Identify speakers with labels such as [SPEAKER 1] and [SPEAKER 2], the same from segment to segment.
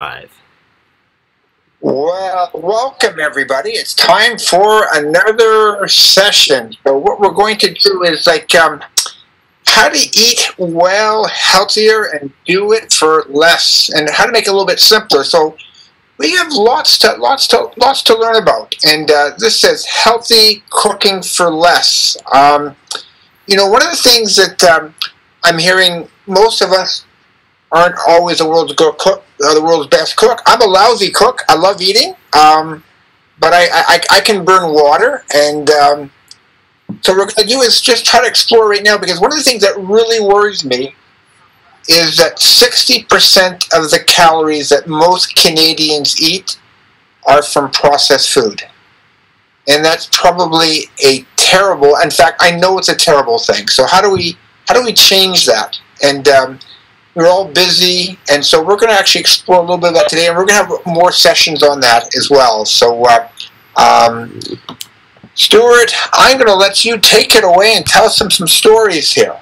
[SPEAKER 1] Five.
[SPEAKER 2] Well, welcome everybody. It's time for another session. So what we're going to do is like um, how to eat well, healthier, and do it for less, and how to make it a little bit simpler. So we have lots to lots to lots to learn about, and uh, this says healthy cooking for less. Um, you know, one of the things that um, I'm hearing most of us aren't always the world's good cook, uh, the world's best cook. I'm a lousy cook. I love eating, um, but I, I, I can burn water, and um, so what we're going to do is just try to explore right now because one of the things that really worries me is that 60% of the calories that most Canadians eat are from processed food. And that's probably a terrible, in fact, I know it's a terrible thing. So how do we, how do we change that? And um, we're all busy, and so we're going to actually explore a little bit of that today, and we're going to have more sessions on that as well. So, uh, um, Stuart, I'm going to let you take it away and tell us some, some stories here.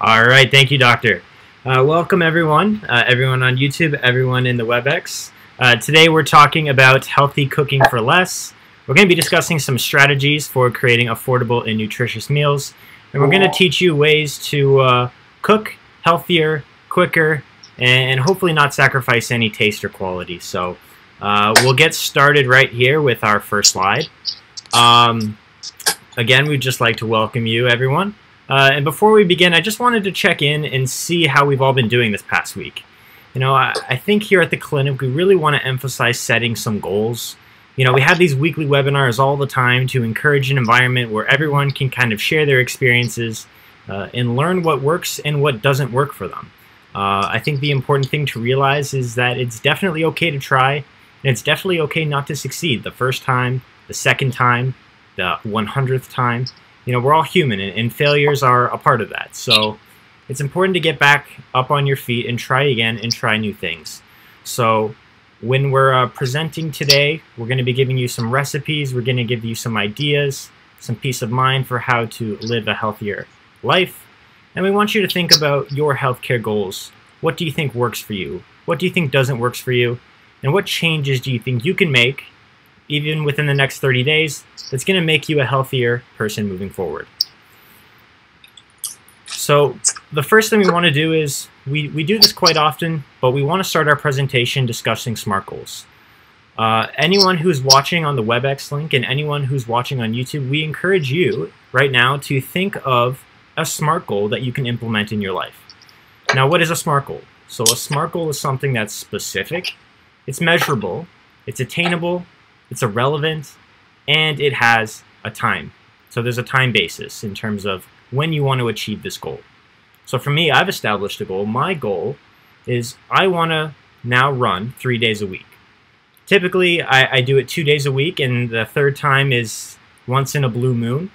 [SPEAKER 1] All right, thank you, Doctor. Uh, welcome, everyone, uh, everyone on YouTube, everyone in the WebEx. Uh, today we're talking about healthy cooking for less. We're going to be discussing some strategies for creating affordable and nutritious meals, and we're going to teach you ways to uh, cook healthier, quicker, and hopefully not sacrifice any taste or quality. So uh, we'll get started right here with our first slide. Um, again, we'd just like to welcome you, everyone. Uh, and before we begin, I just wanted to check in and see how we've all been doing this past week. You know, I, I think here at the clinic, we really want to emphasize setting some goals. You know, we have these weekly webinars all the time to encourage an environment where everyone can kind of share their experiences uh, and learn what works and what doesn't work for them. Uh, I think the important thing to realize is that it's definitely okay to try, and it's definitely okay not to succeed the first time, the second time, the 100th time. You know, we're all human, and, and failures are a part of that. So it's important to get back up on your feet and try again and try new things. So when we're uh, presenting today, we're going to be giving you some recipes, we're going to give you some ideas, some peace of mind for how to live a healthier life, and we want you to think about your healthcare goals. What do you think works for you? What do you think doesn't work for you? And what changes do you think you can make, even within the next 30 days, that's going to make you a healthier person moving forward? So the first thing we want to do is, we, we do this quite often, but we want to start our presentation discussing SMART goals. Uh, anyone who's watching on the WebEx link and anyone who's watching on YouTube, we encourage you right now to think of a SMART goal that you can implement in your life. Now, what is a SMART goal? So a SMART goal is something that's specific, it's measurable, it's attainable, it's irrelevant, and it has a time. So there's a time basis in terms of when you want to achieve this goal. So for me, I've established a goal. My goal is I want to now run three days a week. Typically, I, I do it two days a week, and the third time is once in a blue moon.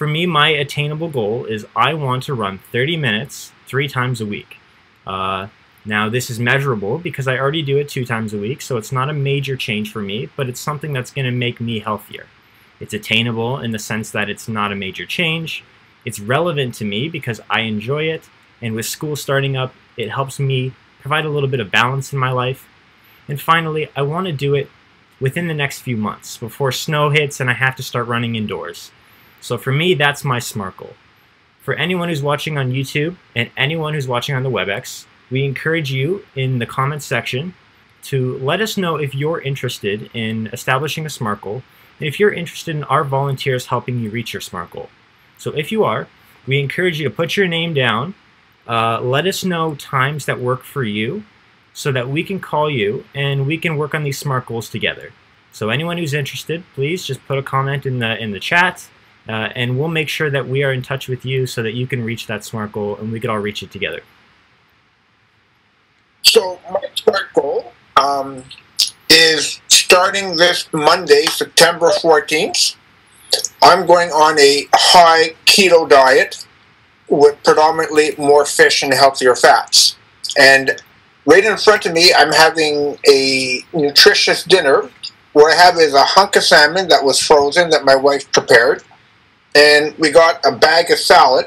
[SPEAKER 1] For me, my attainable goal is I want to run 30 minutes three times a week. Uh, now, this is measurable because I already do it two times a week, so it's not a major change for me, but it's something that's going to make me healthier. It's attainable in the sense that it's not a major change. It's relevant to me because I enjoy it, and with school starting up, it helps me provide a little bit of balance in my life. And finally, I want to do it within the next few months before snow hits and I have to start running indoors. So for me, that's my SMART goal. For anyone who's watching on YouTube and anyone who's watching on the WebEx, we encourage you in the comments section to let us know if you're interested in establishing a SMART goal and if you're interested in our volunteers helping you reach your SMART goal. So if you are, we encourage you to put your name down, uh, let us know times that work for you so that we can call you and we can work on these SMART goals together. So anyone who's interested, please just put a comment in the in the chat uh, and we'll make sure that we are in touch with you so that you can reach that SMART goal and we can all reach it together.
[SPEAKER 2] So my SMART goal um, is starting this Monday, September 14th. I'm going on a high keto diet with predominantly more fish and healthier fats. And right in front of me, I'm having a nutritious dinner. What I have is a hunk of salmon that was frozen that my wife prepared and we got a bag of salad,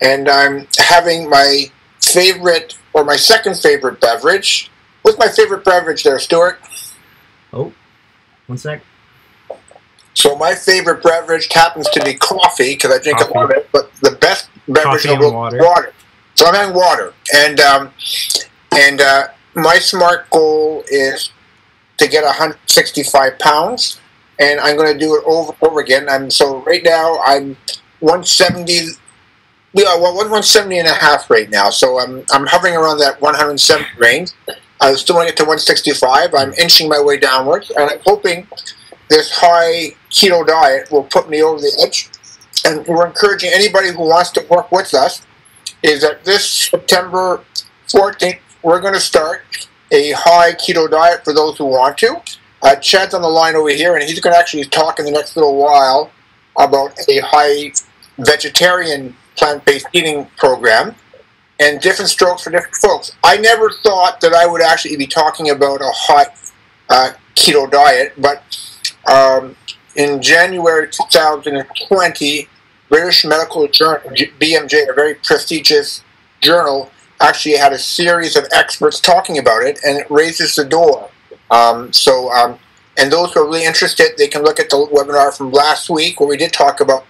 [SPEAKER 2] and I'm having my favorite or my second favorite beverage, what's my favorite beverage there, Stuart?
[SPEAKER 1] Oh, one sec.
[SPEAKER 2] So my favorite beverage happens to be coffee because I drink
[SPEAKER 1] Coffee.
[SPEAKER 2] a lot of it. But the best beverage in the world is
[SPEAKER 1] water.
[SPEAKER 2] water. So I'm having water, and um, and uh, my smart goal is to get 165 pounds, and I'm going to do it over over again. And so right now I'm 170. Yeah, well, 170 and a half right now. So I'm I'm hovering around that 107 range. I still want to get to 165. I'm inching my way downwards, and I'm hoping this high keto diet will put me over the edge. And we're encouraging anybody who wants to work with us is that this September 14th, we're going to start a high keto diet for those who want to. Uh, Chad's on the line over here, and he's going to actually talk in the next little while about a high vegetarian plant-based eating program and different strokes for different folks. I never thought that I would actually be talking about a high uh, keto diet, but um, in January 2020, British Medical Journal, BMJ, a very prestigious journal, actually had a series of experts talking about it, and it raises the door. Um, so, um, and those who are really interested, they can look at the webinar from last week where we did talk about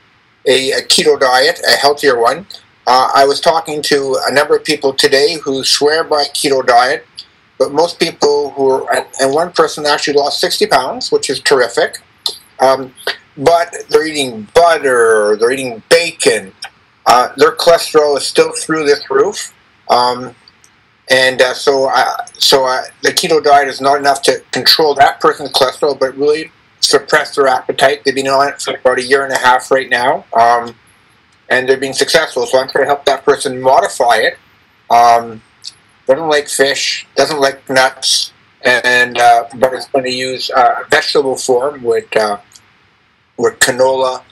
[SPEAKER 2] a, a keto diet, a healthier one. Uh, I was talking to a number of people today who swear by keto diet, but most people who are, and- one person actually lost 60 pounds, which is terrific. Um, but they're eating butter, they're eating bacon. Uh, their cholesterol is still through this roof, um, and uh, so uh, so uh, the keto diet is not enough to control that person's cholesterol, but really suppress their appetite. They've been on it for about a year and a half right now, um, and they're being successful. So I'm trying to help that person modify it. Um, doesn't like fish, doesn't like nuts, and uh, but it's going to use uh, vegetable form with uh, with canola,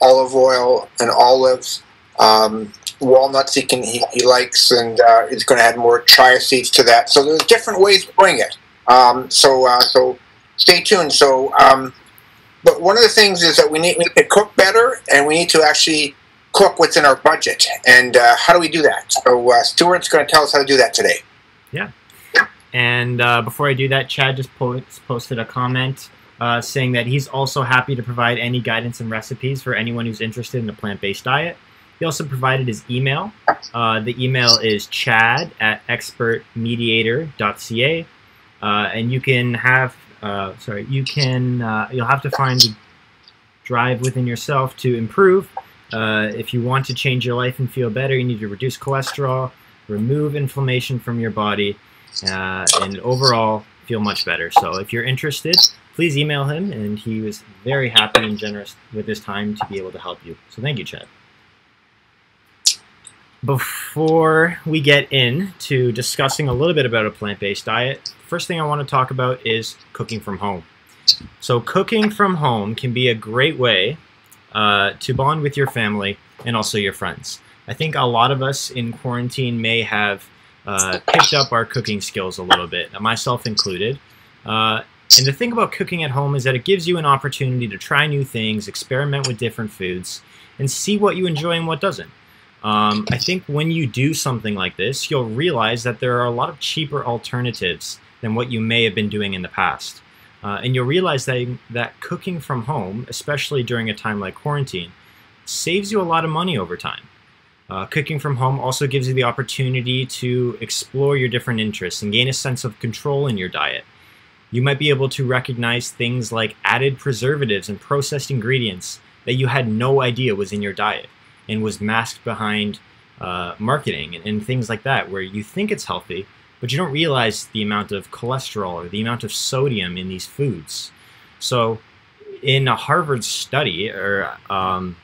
[SPEAKER 2] olive oil, and olives. Um, walnuts he can he, he likes, and uh, he's going to add more chia seeds to that. So there's different ways of doing it. Um, so uh, so stay tuned. So um, but one of the things is that we need, we need to cook better, and we need to actually cook within our budget. And uh, how do we do that? So uh, Stuart's going to tell us how to do that today. Yeah.
[SPEAKER 1] And uh, before I do that, Chad just po- posted a comment uh, saying that he's also happy to provide any guidance and recipes for anyone who's interested in a plant based diet. He also provided his email. Uh, the email is chad at expertmediator.ca. Uh, and you can have, uh, sorry, you can, uh, you'll have to find the drive within yourself to improve. Uh, if you want to change your life and feel better, you need to reduce cholesterol, remove inflammation from your body, uh, and overall feel much better. So if you're interested, please email him, and he was very happy and generous with his time to be able to help you. So thank you, Chad. Before we get into discussing a little bit about a plant-based diet, first thing I want to talk about is cooking from home. So cooking from home can be a great way uh, to bond with your family and also your friends. I think a lot of us in quarantine may have uh, picked up our cooking skills a little bit, myself included. Uh, and the thing about cooking at home is that it gives you an opportunity to try new things, experiment with different foods, and see what you enjoy and what doesn't. Um, I think when you do something like this, you'll realize that there are a lot of cheaper alternatives than what you may have been doing in the past. Uh, and you'll realize that, that cooking from home, especially during a time like quarantine, saves you a lot of money over time. Uh, cooking from home also gives you the opportunity to explore your different interests and gain a sense of control in your diet. You might be able to recognize things like added preservatives and processed ingredients that you had no idea was in your diet and was masked behind uh, marketing and, and things like that, where you think it's healthy, but you don't realize the amount of cholesterol or the amount of sodium in these foods. So, in a Harvard study, or um,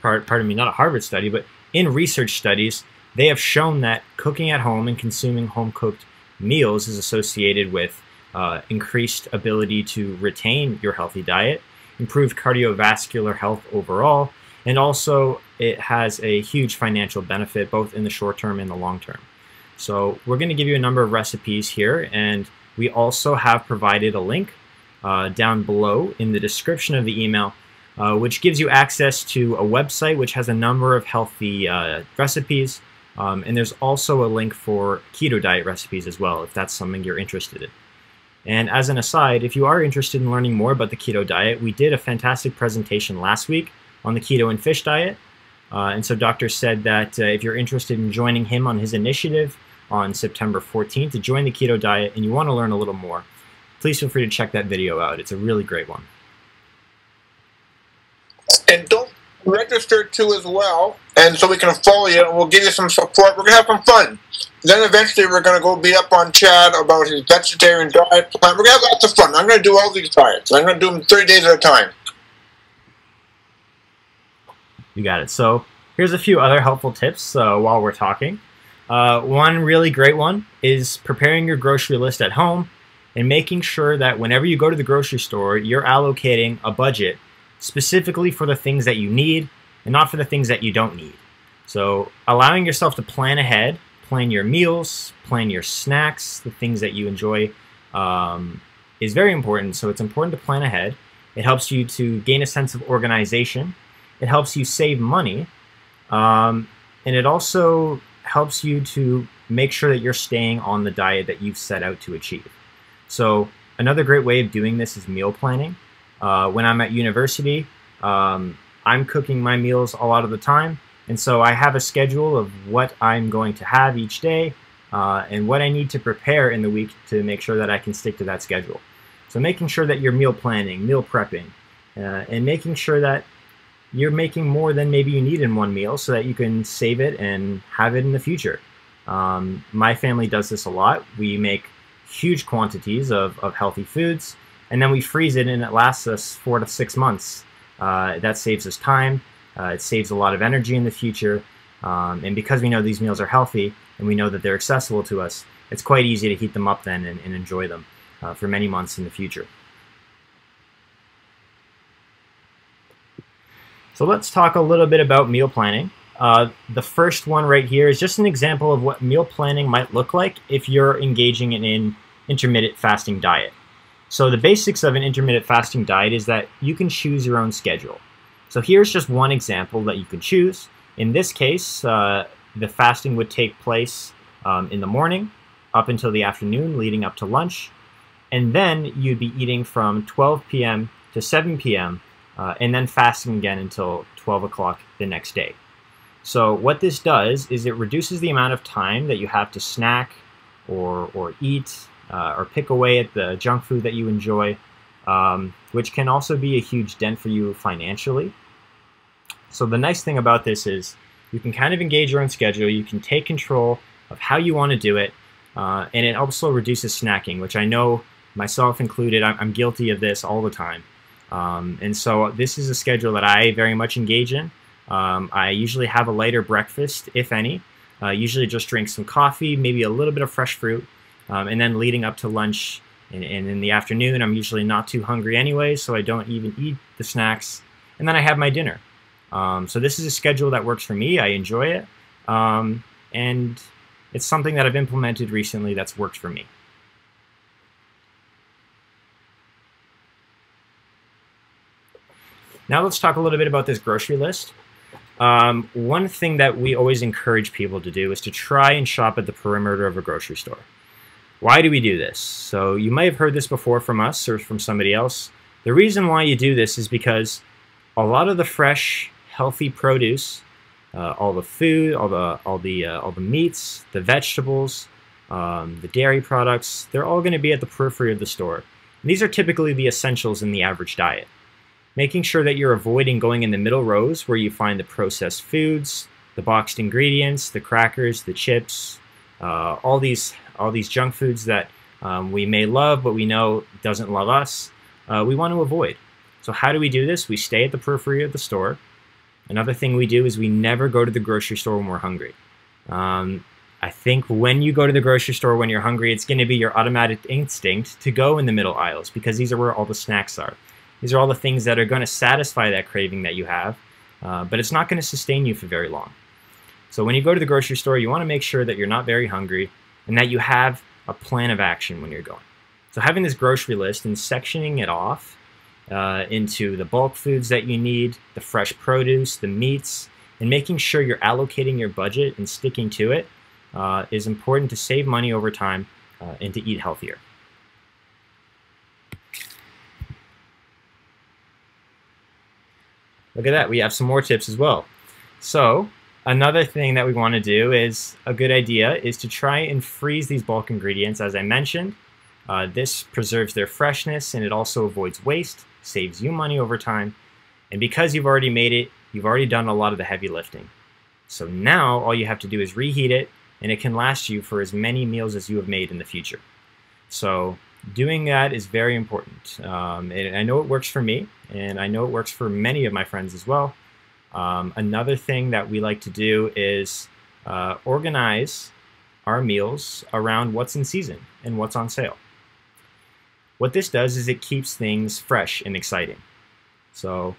[SPEAKER 1] pardon me, not a Harvard study, but in research studies, they have shown that cooking at home and consuming home cooked meals is associated with uh, increased ability to retain your healthy diet, improved cardiovascular health overall, and also it has a huge financial benefit both in the short term and the long term. So we're going to give you a number of recipes here, and we also have provided a link uh, down below in the description of the email, uh, which gives you access to a website which has a number of healthy uh, recipes, Um, and there's also a link for keto diet recipes as well, if that's something you're interested in. And as an aside, if you are interested in learning more about the keto diet, we did a fantastic presentation last week on the keto and fish diet. Uh, and so Doctor said that uh, if you're interested in joining him on his initiative on September 14th to join the keto diet and you want to learn a little more, please feel free to check that video out. It's a really great one.
[SPEAKER 2] And don't register too as well, and so we can follow you and we'll give you some support. We're to have some fun. Then eventually we're going to go beat up on Chad about his vegetarian diet plan. We're to have lots of fun. I'm going to do all these diets. I'm going to do them three days at a time.
[SPEAKER 1] You got it. So here's a few other helpful tips uh, while we're talking. Uh, one really great one is preparing your grocery list at home and making sure that whenever you go to the grocery store, you're allocating a budget specifically for the things that you need and not for the things that you don't need. So allowing yourself to plan ahead, plan your meals, plan your snacks, the things that you enjoy um, is very important. So it's important to plan ahead. It helps you to gain a sense of organization. It helps you save money. Um, and it also helps you to make sure that you're staying on the diet that you've set out to achieve. So another great way of doing this is meal planning. Uh, when I'm at university, um, I'm cooking my meals a lot of the time, and so I have a schedule of what I'm going to have each day uh, and what I need to prepare in the week to make sure that I can stick to that schedule. So making sure that you're meal planning, meal prepping, uh, and making sure that you're making more than maybe you need in one meal so that you can save it and have it in the future. Um, my family does this a lot. We make huge quantities of, of healthy foods and then we freeze it and it lasts us four to six months. Uh, that saves us time. Uh, it saves a lot of energy in the future. Um, and because we know these meals are healthy and we know that they're accessible to us, it's quite easy to heat them up then and, and enjoy them uh, for many months in the future. So let's talk a little bit about meal planning. Uh, the first one right here is just an example of what meal planning might look like if you're engaging in an intermittent fasting diet. So the basics of an intermittent fasting diet is that you can choose your own schedule. So here's just one example that you can choose. In this case, uh, the fasting would take place um, in the morning up until the afternoon leading up to lunch. And then you'd be eating from 12 p.m. to 7 p.m. Uh, and then fasting again until 12 o'clock the next day. So what this does is it reduces the amount of time that you have to snack or, or eat uh, or pick away at the junk food that you enjoy, um, which can also be a huge dent for you financially. So the nice thing about this is you can kind of engage your own schedule, you can take control of how you want to do it, uh, and it also reduces snacking, which I know myself included, I'm, I'm guilty of this all the time. Um, and so this is a schedule that I very much engage in. Um, I usually have a lighter breakfast, if any. Uh, usually just drink some coffee, maybe a little bit of fresh fruit, um, and then leading up to lunch and, and, in the afternoon, I'm usually not too hungry anyway, so I don't even eat the snacks. And then I have my dinner. Um, so this is a schedule that works for me. I enjoy it. Um, and it's something that I've implemented recently that's worked for me. Now let's talk a little bit about this grocery list. Um, one thing that we always encourage people to do is to try and shop at the perimeter of a grocery store. Why do we do this? So you may have heard this before from us or from somebody else. The reason why you do this is because a lot of the fresh, healthy produce, uh, all the food, all the all the uh, all the meats, the vegetables, um, the dairy products, they're all going to be at the periphery of the store. And these are typically the essentials in the average diet. Making sure that you're avoiding going in the middle rows where you find the processed foods, the boxed ingredients, the crackers, the chips, uh, all these all these junk foods that um, we may love, but we know doesn't love us, uh, we want to avoid. So how do we do this? We stay at the periphery of the store. Another thing we do is we never go to the grocery store when we're hungry. Um, I think when you go to the grocery store when you're hungry, it's going to be your automatic instinct to go in the middle aisles because these are where all the snacks are. These are all the things that are going to satisfy that craving that you have, uh, but it's not going to sustain you for very long. So when you go to the grocery store, you want to make sure that you're not very hungry and that you have a plan of action when you're going. So having this grocery list and sectioning it off uh, into the bulk foods that you need, the fresh produce, the meats, and making sure you're allocating your budget and sticking to it uh, is important to save money over time uh, and to eat healthier. Look at that, we have some more tips as well. So another thing that we want to do is a good idea is to try and freeze these bulk ingredients as I mentioned. Uh, this preserves their freshness and it also avoids waste, saves you money over time, and because you've already made it, you've already done a lot of the heavy lifting. So now all you have to do is reheat it and it can last you for as many meals as you have made in the future. So doing that is very important. Um, and I know it works for me, and I know it works for many of my friends as well. Um, another thing that we like to do is uh, organize our meals around what's in season and what's on sale. What this does is it keeps things fresh and exciting. So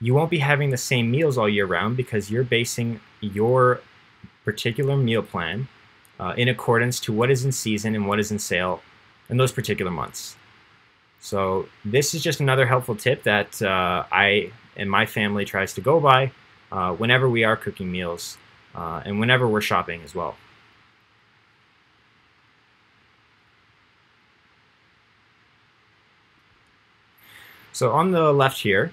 [SPEAKER 1] you won't be having the same meals all year round because you're basing your particular meal plan uh, in accordance to what is in season and what is in sale in those particular months. So this is just another helpful tip that uh, I and my family tries to go by uh, whenever we are cooking meals uh, and whenever we're shopping as well. So on the left here,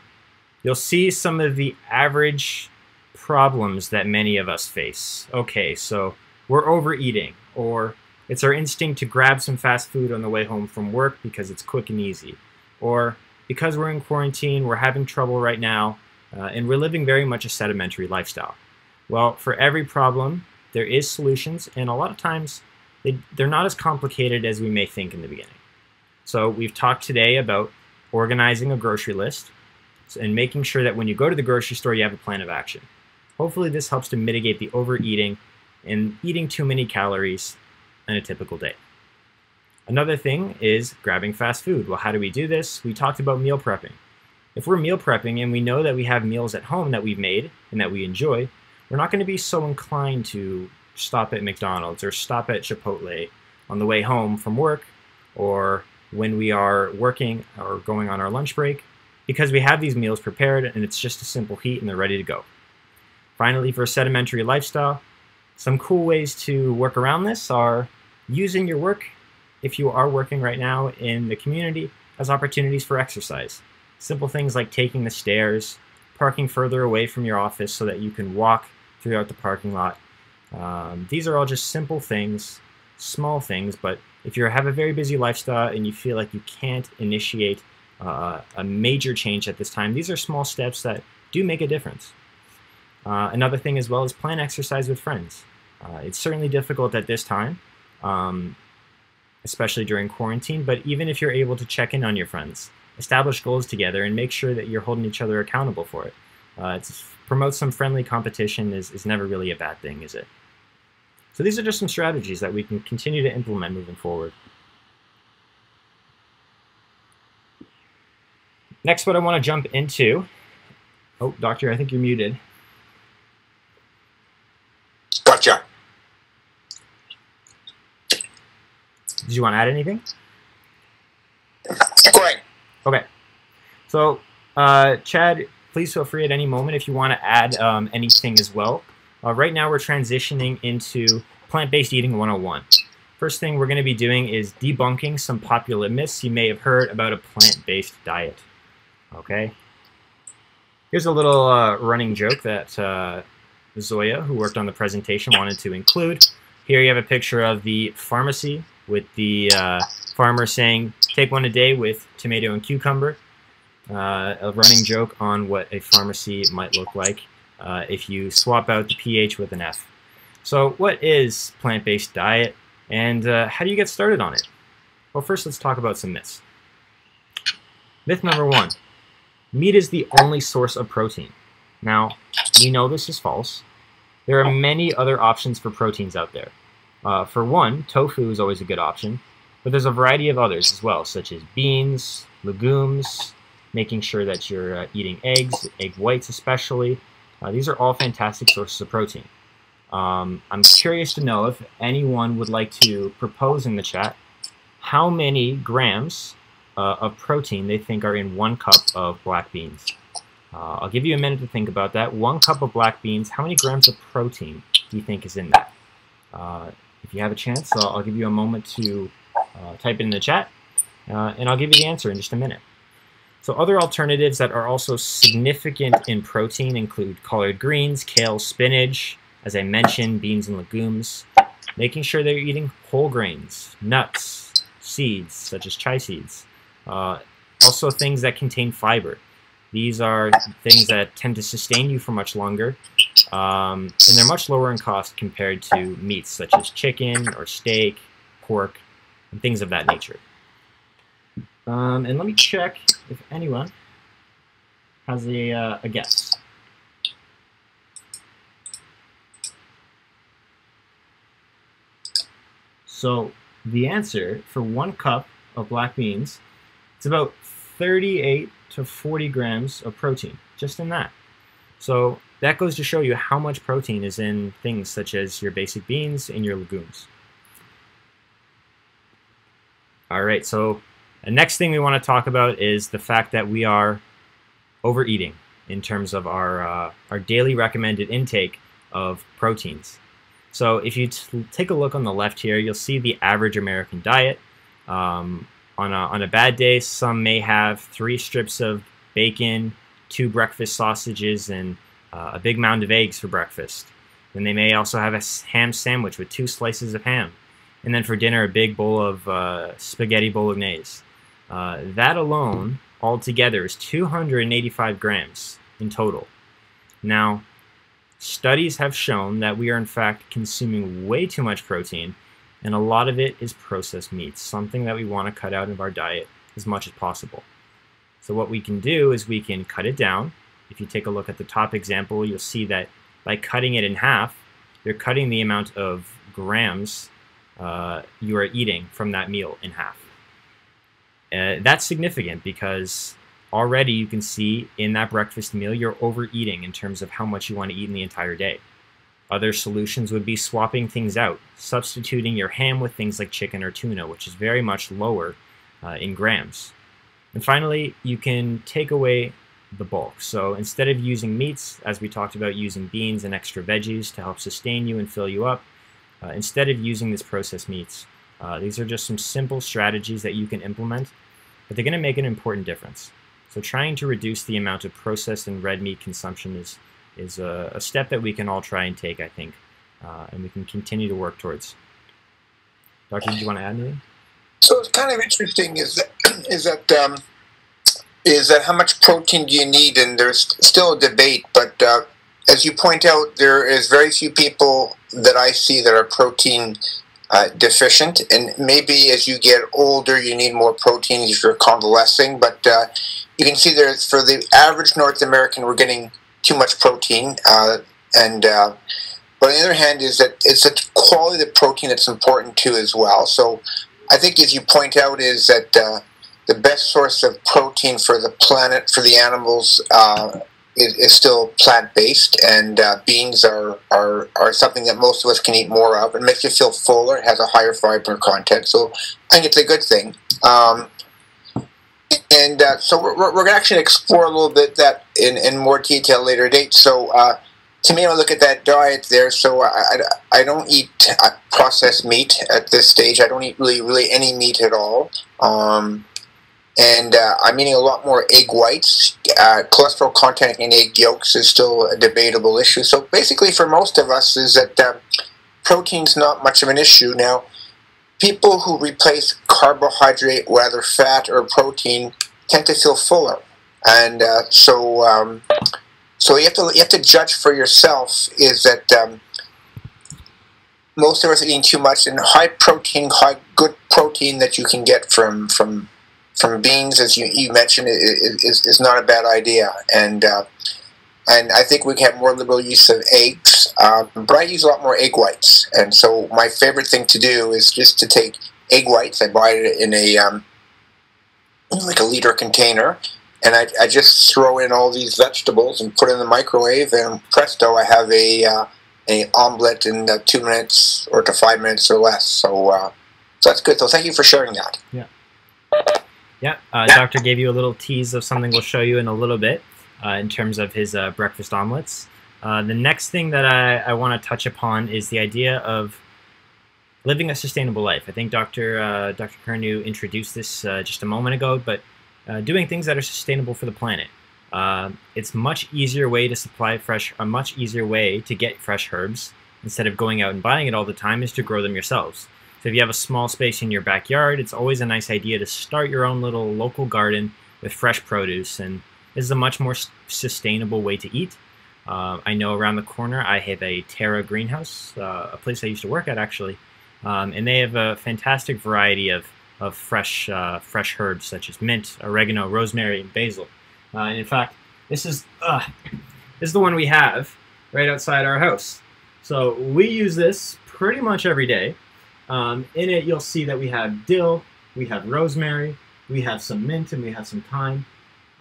[SPEAKER 1] you'll see some of the average problems that many of us face. Okay, so we're overeating or it's our instinct to grab some fast food on the way home from work because it's quick and easy. Or because we're in quarantine, we're having trouble right now, uh, and we're living very much a sedimentary lifestyle. Well, for every problem, there is solutions, and a lot of times they, they're not as complicated as we may think in the beginning. So we've talked today about organizing a grocery list and making sure that when you go to the grocery store, you have a plan of action. Hopefully this helps to mitigate the overeating and eating too many calories in a typical day. Another thing is grabbing fast food. Well, how do we do this? We talked about meal prepping. If we're meal prepping and we know that we have meals at home that we've made and that we enjoy, we're not going to be so inclined to stop at McDonald's or stop at Chipotle on the way home from work or when we are working or going on our lunch break because we have these meals prepared and it's just a simple heat and they're ready to go. Finally, for a sedimentary lifestyle, some cool ways to work around this are using your work, if you are working right now in the community, as opportunities for exercise. Simple things like taking the stairs, parking further away from your office so that you can walk throughout the parking lot. Um, these are all just simple things, small things, but if you have a very busy lifestyle and you feel like you can't initiate uh, a major change at this time, these are small steps that do make a difference. Uh, another thing as well is plan exercise with friends. Uh, it's certainly difficult at this time, um, especially during quarantine, but even if you're able to check in on your friends, establish goals together and make sure that you're holding each other accountable for it. Uh, promote some friendly competition is, is never really a bad thing, is it? So these are just some strategies that we can continue to implement moving forward. Next, what I want to jump into, oh, doctor, I think you're muted.
[SPEAKER 2] Gotcha.
[SPEAKER 1] Did you want to add anything?
[SPEAKER 2] Great.
[SPEAKER 1] Okay. So, uh, Chad, please feel free at any moment if you want to add um, anything as well. Uh, right now, we're transitioning into plant-based eating 101. First thing we're going to be doing is debunking some popular myths you may have heard about a plant-based diet. Okay. Here's a little uh, running joke that uh, Zoya, who worked on the presentation, wanted to include. Here you have a picture of the pharmacy with the uh, farmer saying, take one a day with tomato and cucumber. Uh, a running joke on what a pharmacy might look like uh, if you swap out the pH with an F. So what is plant-based diet and uh, how do you get started on it? Well, first let's talk about some myths. Myth number one, meat is the only source of protein. Now, we know this is false. There are many other options for proteins out there. Uh, for one, tofu is always a good option, but there's a variety of others as well, such as beans, legumes, making sure that you're uh, eating eggs, egg whites especially. Uh, these are all fantastic sources of protein. Um, I'm curious to know if anyone would like to propose in the chat how many grams uh, of protein they think are in one cup of black beans. Uh, I'll give you a minute to think about that. One cup of black beans, how many grams of protein do you think is in that? If you have a chance, I'll, I'll, give you a moment to uh, type it in the chat, uh, and I'll give you the answer in just a minute. So other alternatives that are also significant in protein include collard greens, kale, spinach, as I mentioned, beans and legumes, making sure that you're eating whole grains, nuts, seeds, such as chia seeds, uh, also things that contain fiber. These are things that tend to sustain you for much longer, um, and they're much lower in cost compared to meats such as chicken or steak, pork, and things of that nature. Um, and let me check if anyone has a, uh, a guess. So the answer for one cup of black beans, it's about 38 to 40 grams of protein, just in that. So that goes to show you how much protein is in things such as your basic beans and your legumes. All right, so the next thing we want to talk about is the fact that we are overeating in terms of our, uh, our daily recommended intake of proteins. So if you take a look on the left here, you'll see the average American diet. Um, on, a, on a bad day, some may have three strips of bacon, two breakfast sausages, and uh, a big mound of eggs for breakfast. Then they may also have a ham sandwich with two slices of ham. And then for dinner, a big bowl of uh, spaghetti bolognese. Uh, that alone, altogether, is 285 grams in total. Now, Studies have shown that we are in fact consuming way too much protein, and a lot of it is processed meats, something that we want to cut out of our diet as much as possible. So what we can do is we can cut it down. If you take a look at the top example, you'll see that by cutting it in half, you're cutting the amount of grams uh, you are eating from that meal in half. Uh, that's significant because already you can see in that breakfast meal you're overeating in terms of how much you want to eat in the entire day. Other solutions would be swapping things out, substituting your ham with things like chicken or tuna, which is very much lower uh, in grams. And finally, you can take away the bulk. So instead of using meats, as we talked about using beans and extra veggies to help sustain you and fill you up, uh, instead of using this processed meats, uh, these are just some simple strategies that you can implement, but they're going to make an important difference. So trying to reduce the amount of processed and red meat consumption is, is a, a step that we can all try and take, I think, uh, and we can continue to work towards. Doctor, did you want to add anything?
[SPEAKER 2] So it's kind of interesting is that, is that, um, is that how much protein do you need? And there's still a debate, but uh, as you point out, there is very few people that I see that are protein uh, deficient, and maybe as you get older, you need more protein if you're convalescing. But uh, you can see there for the average North American, we're getting too much protein, uh, and uh, but on the other hand, is that it's the quality of the protein that's important too as well. So I think, as you point out, is that uh, the best source of protein for the planet for the animals uh, is, is still plant based, and uh, beans are, are are something that most of us can eat more of. It makes you feel fuller. It has a higher fiber content, so I think it's a good thing. Um, and uh, so we're, we're going to actually explore a little bit that in, in more detail later date. So uh, to me, I look at that diet there. So I, I, I don't eat uh, processed meat at this stage. I don't eat really really any meat at all. Um, and uh, I'm eating a lot more egg whites. Uh, cholesterol content in egg yolks is still a debatable issue. So basically, for most of us, is that uh, protein's not much of an issue now. People who replace carbohydrate, whether fat or protein, tend to feel fuller, and uh, so um, so you have to you have to judge for yourself. Is that um, most of us are eating too much, and high protein, high good protein that you can get from from from beans, as you, you mentioned, is, is not a bad idea. And uh, and I think we can have more liberal use of eggs. Um, but I use a lot more egg whites. And so my favorite thing to do is just to take egg whites. I buy it in a um, like a liter container, and I, I just throw in all these vegetables and put in the microwave, and presto, I have a uh, a omelet in uh, two minutes or to five minutes or less. So, uh, so that's good. So thank you for sharing that.
[SPEAKER 1] Yeah. Yeah, uh, Doctor gave you a little tease of something we'll show you in a little bit. uh, in terms of his uh, breakfast omelets. Uh, the next thing that I, I want to touch upon is the idea of living a sustainable life. I think Dr. Uh, Dr. Curnew introduced this uh, just a moment ago, but uh, doing things that are sustainable for the planet. Uh, it's much easier way to supply fresh, a much easier way to get fresh herbs instead of going out and buying it all the time is to grow them yourselves. So if you have a small space in your backyard, it's always a nice idea to start your own little local garden with fresh produce, and this is a much more sustainable way to eat. Uh, I know around the corner I have a Terra greenhouse, uh, a place I used to work at actually, um, and they have a fantastic variety of, of fresh uh, fresh herbs such as mint, oregano, rosemary, and basil. Uh, and in fact, this is uh, this is the one we have right outside our house. So we use this pretty much every day. Um, in it, you'll see that we have dill, we have rosemary, we have some mint, and we have some thyme.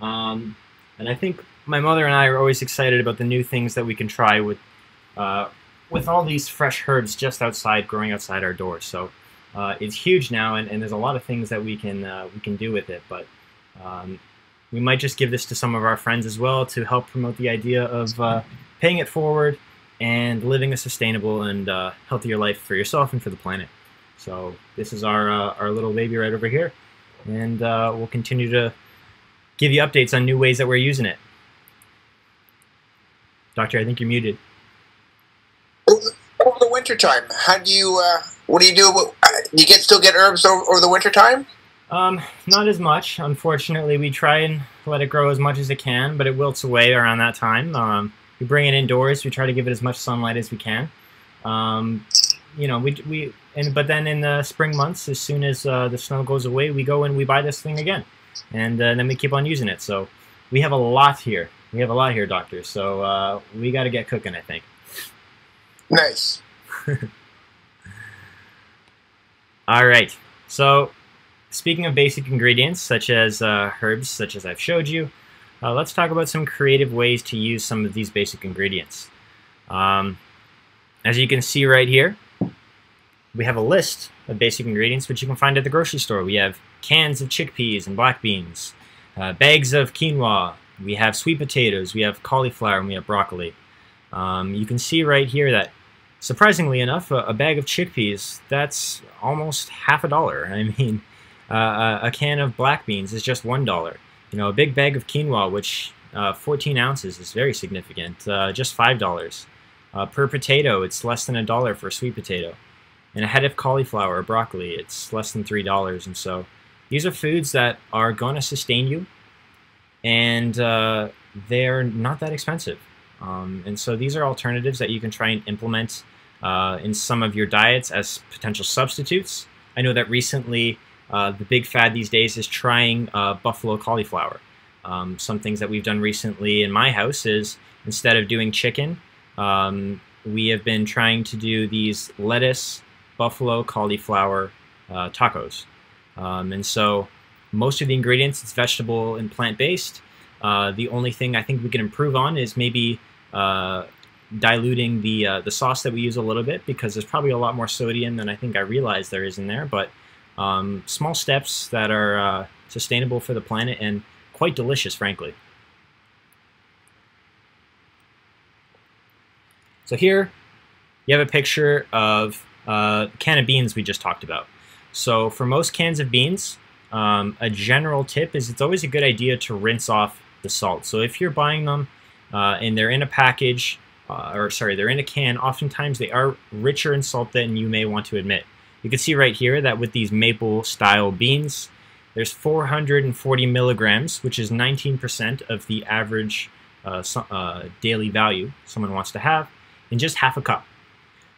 [SPEAKER 1] Um, and I think my mother and I are always excited about the new things that we can try with uh, with all these fresh herbs just outside, growing outside our doors. So uh, it's huge now, and, and, there's a lot of things that we can uh, we can do with it. But um, we might just give this to some of our friends as well to help promote the idea of uh, paying it forward and living a sustainable and uh, healthier life for yourself and for the planet. So this is our uh, our little baby right over here, and uh, we'll continue to give you updates on new ways that we're using it. Doctor, I think you're muted.
[SPEAKER 2] Over the winter time, how do you? Uh, what do you do? Uh, you get still get herbs over, over the winter time?
[SPEAKER 1] Um, not as much. Unfortunately, we try and let it grow as much as it can, but it wilts away around that time. Um, we bring it indoors. We try to give it as much sunlight as we can. Um, you know, we, we and but then in the spring months, as soon as uh, the snow goes away, we go and we buy this thing again, and uh, then we keep on using it. So we have a lot here. We have a lot here, doctor. So uh, we got to get cooking, I think.
[SPEAKER 2] Nice.
[SPEAKER 1] All right. So speaking of basic ingredients, such as uh, herbs, such as I've showed you, uh, let's talk about some creative ways to use some of these basic ingredients. Um, as you can see right here, we have a list of basic ingredients which you can find at the grocery store. We have cans of chickpeas and black beans, uh, bags of quinoa, we have sweet potatoes, we have cauliflower, and we have broccoli. Um, you can see right here that, surprisingly enough, a, a, bag of chickpeas, that's almost half a dollar. I mean, uh, a can of black beans is just one dollar. You know, a big bag of quinoa, which uh, 14 ounces is very significant, uh, just five dollars. Uh, per potato, it's less than a dollar for a sweet potato. And a head of cauliflower or broccoli, it's less than three dollars. And so, these are foods that are going to sustain you, and uh, they're not that expensive. Um, and so, these are alternatives that you can try and implement uh, in some of your diets as potential substitutes. I know that recently uh, the big fad these days is trying uh, buffalo cauliflower. Um, some things that we've done recently in my house is instead of doing chicken, um, we have been trying to do these lettuce, buffalo cauliflower uh, tacos. Um, and so most of the ingredients, it's vegetable and plant-based. Uh, the only thing I think we can improve on is maybe uh, diluting the uh, the sauce that we use a little bit because there's probably a lot more sodium than I think I realized there is in there. But um, small steps that are uh, sustainable for the planet and quite delicious, frankly. So here you have a picture of uh, can of beans we just talked about. So for most cans of beans, um, a general tip is it's always a good idea to rinse off the salt. So if you're buying them uh, and they're in a package, uh, or sorry, they're in a can, oftentimes they are richer in salt than you may want to admit. You can see right here that with these maple style beans, there's 440 milligrams, which is 19% of the average uh, uh, daily value someone wants to have in just half a cup.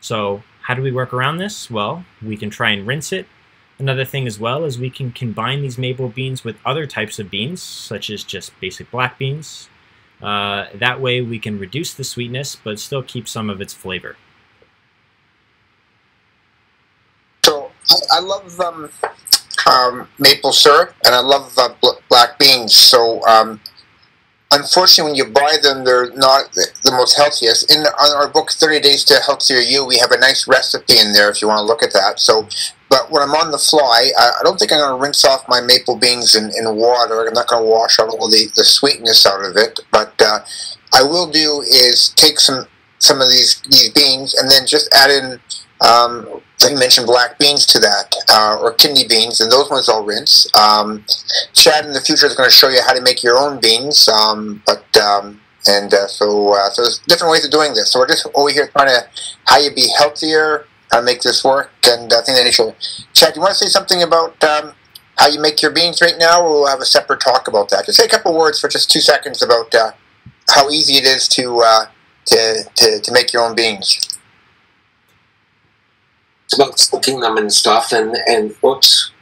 [SPEAKER 1] So how do we work around this? Well, we can try and rinse it. Another thing as well is we can combine these maple beans with other types of beans, such as just basic black beans. Uh, that way we can reduce the sweetness, but still keep some of its flavor.
[SPEAKER 2] So I love um, um, maple syrup and I love uh, bl black beans. So um, unfortunately, when you buy them, they're not the most healthiest. In on our book, Thirty Days to Healthier You, we have a nice recipe in there if you want to look at that. So, but when I'm on the fly, I, don't think I'm going to rinse off my maple beans in, in water. I'm not going to wash out all the, the sweetness out of it. But uh, I will do is take some some of these these beans and then just add in um, you mentioned black beans to that, uh, or kidney beans, and those ones I'll rinse. Um, Chad in the future is going to show you how to make your own beans, um, but um, and uh, so uh, so there's different ways of doing this. So we're just over here trying to how you be healthier, how to make this work, and I think that initial. Chad, do you want to say something about um, how you make your beans right now, or we'll have a separate talk about that? Just say a couple words for just two seconds about uh, how easy it is to, uh, to to to make your own beans
[SPEAKER 3] about soaking them and stuff and and whoops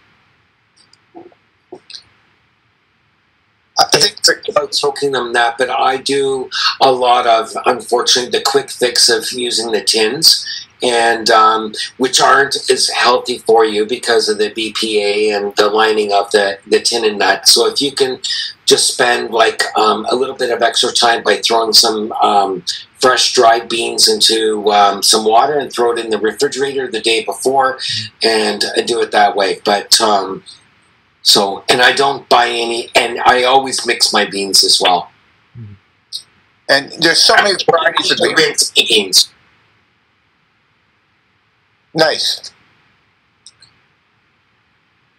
[SPEAKER 3] I think about soaking them that, but I do a lot of, unfortunately, the quick fix of using the tins, and um, which aren't as healthy for you because of the BPA and the lining of the, the tin and nut. So if you can just spend like um, a little bit of extra time by throwing some um, fresh dried beans into um, some water and throw it in the refrigerator the day before and uh, do it that way. But um, so, and I don't buy any, and I always mix my beans as well.
[SPEAKER 2] And there's so many varieties of beans. Nice.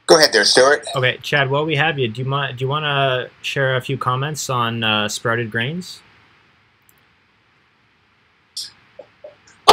[SPEAKER 2] Go ahead there, Stuart.
[SPEAKER 1] Okay, Chad. While we have you, do you mind? Do you want to share a few comments on uh, sprouted grains?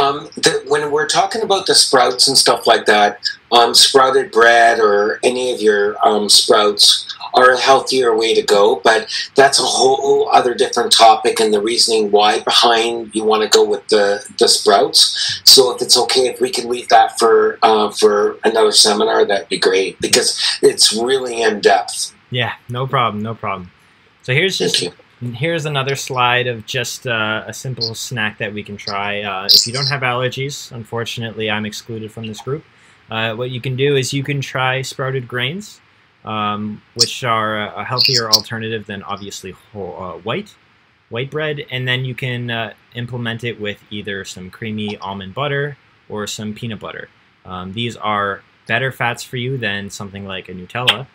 [SPEAKER 3] Um, the, when we're talking about the sprouts and stuff like that, um, sprouted bread or any of your um, sprouts are a healthier way to go, but that's a whole other different topic and the reasoning why behind you want to go with the, the sprouts. So if it's okay, if we can leave that for uh, for another seminar, that'd be great because it's really in depth.
[SPEAKER 1] Yeah, no problem, no problem. So here's just here's another slide of just uh, a simple snack that we can try. Uh, if you don't have allergies, unfortunately, I'm excluded from this group. Uh, what you can do is you can try sprouted grains, um, which are a healthier alternative than obviously whole, uh, white white bread, and then you can uh, implement it with either some creamy almond butter or some peanut butter. Um, these are better fats for you than something like a Nutella,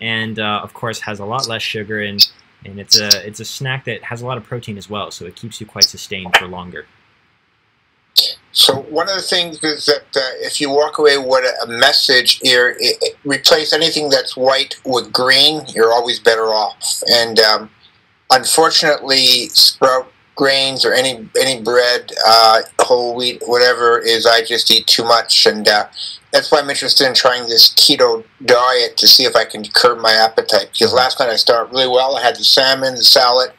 [SPEAKER 1] and uh, of course has a lot less sugar and and it's a it's a snack that has a lot of protein as well, so it keeps you quite sustained for longer.
[SPEAKER 2] So one of the things is that uh, if you walk away with a message here, replace anything that's white with green, you're always better off. And um, unfortunately, sprout grains or any any bread, uh, whole wheat, whatever is I just eat too much, and uh, that's why I'm interested in trying this keto diet to see if I can curb my appetite. Because last night I started really well. I had the salmon, the salad,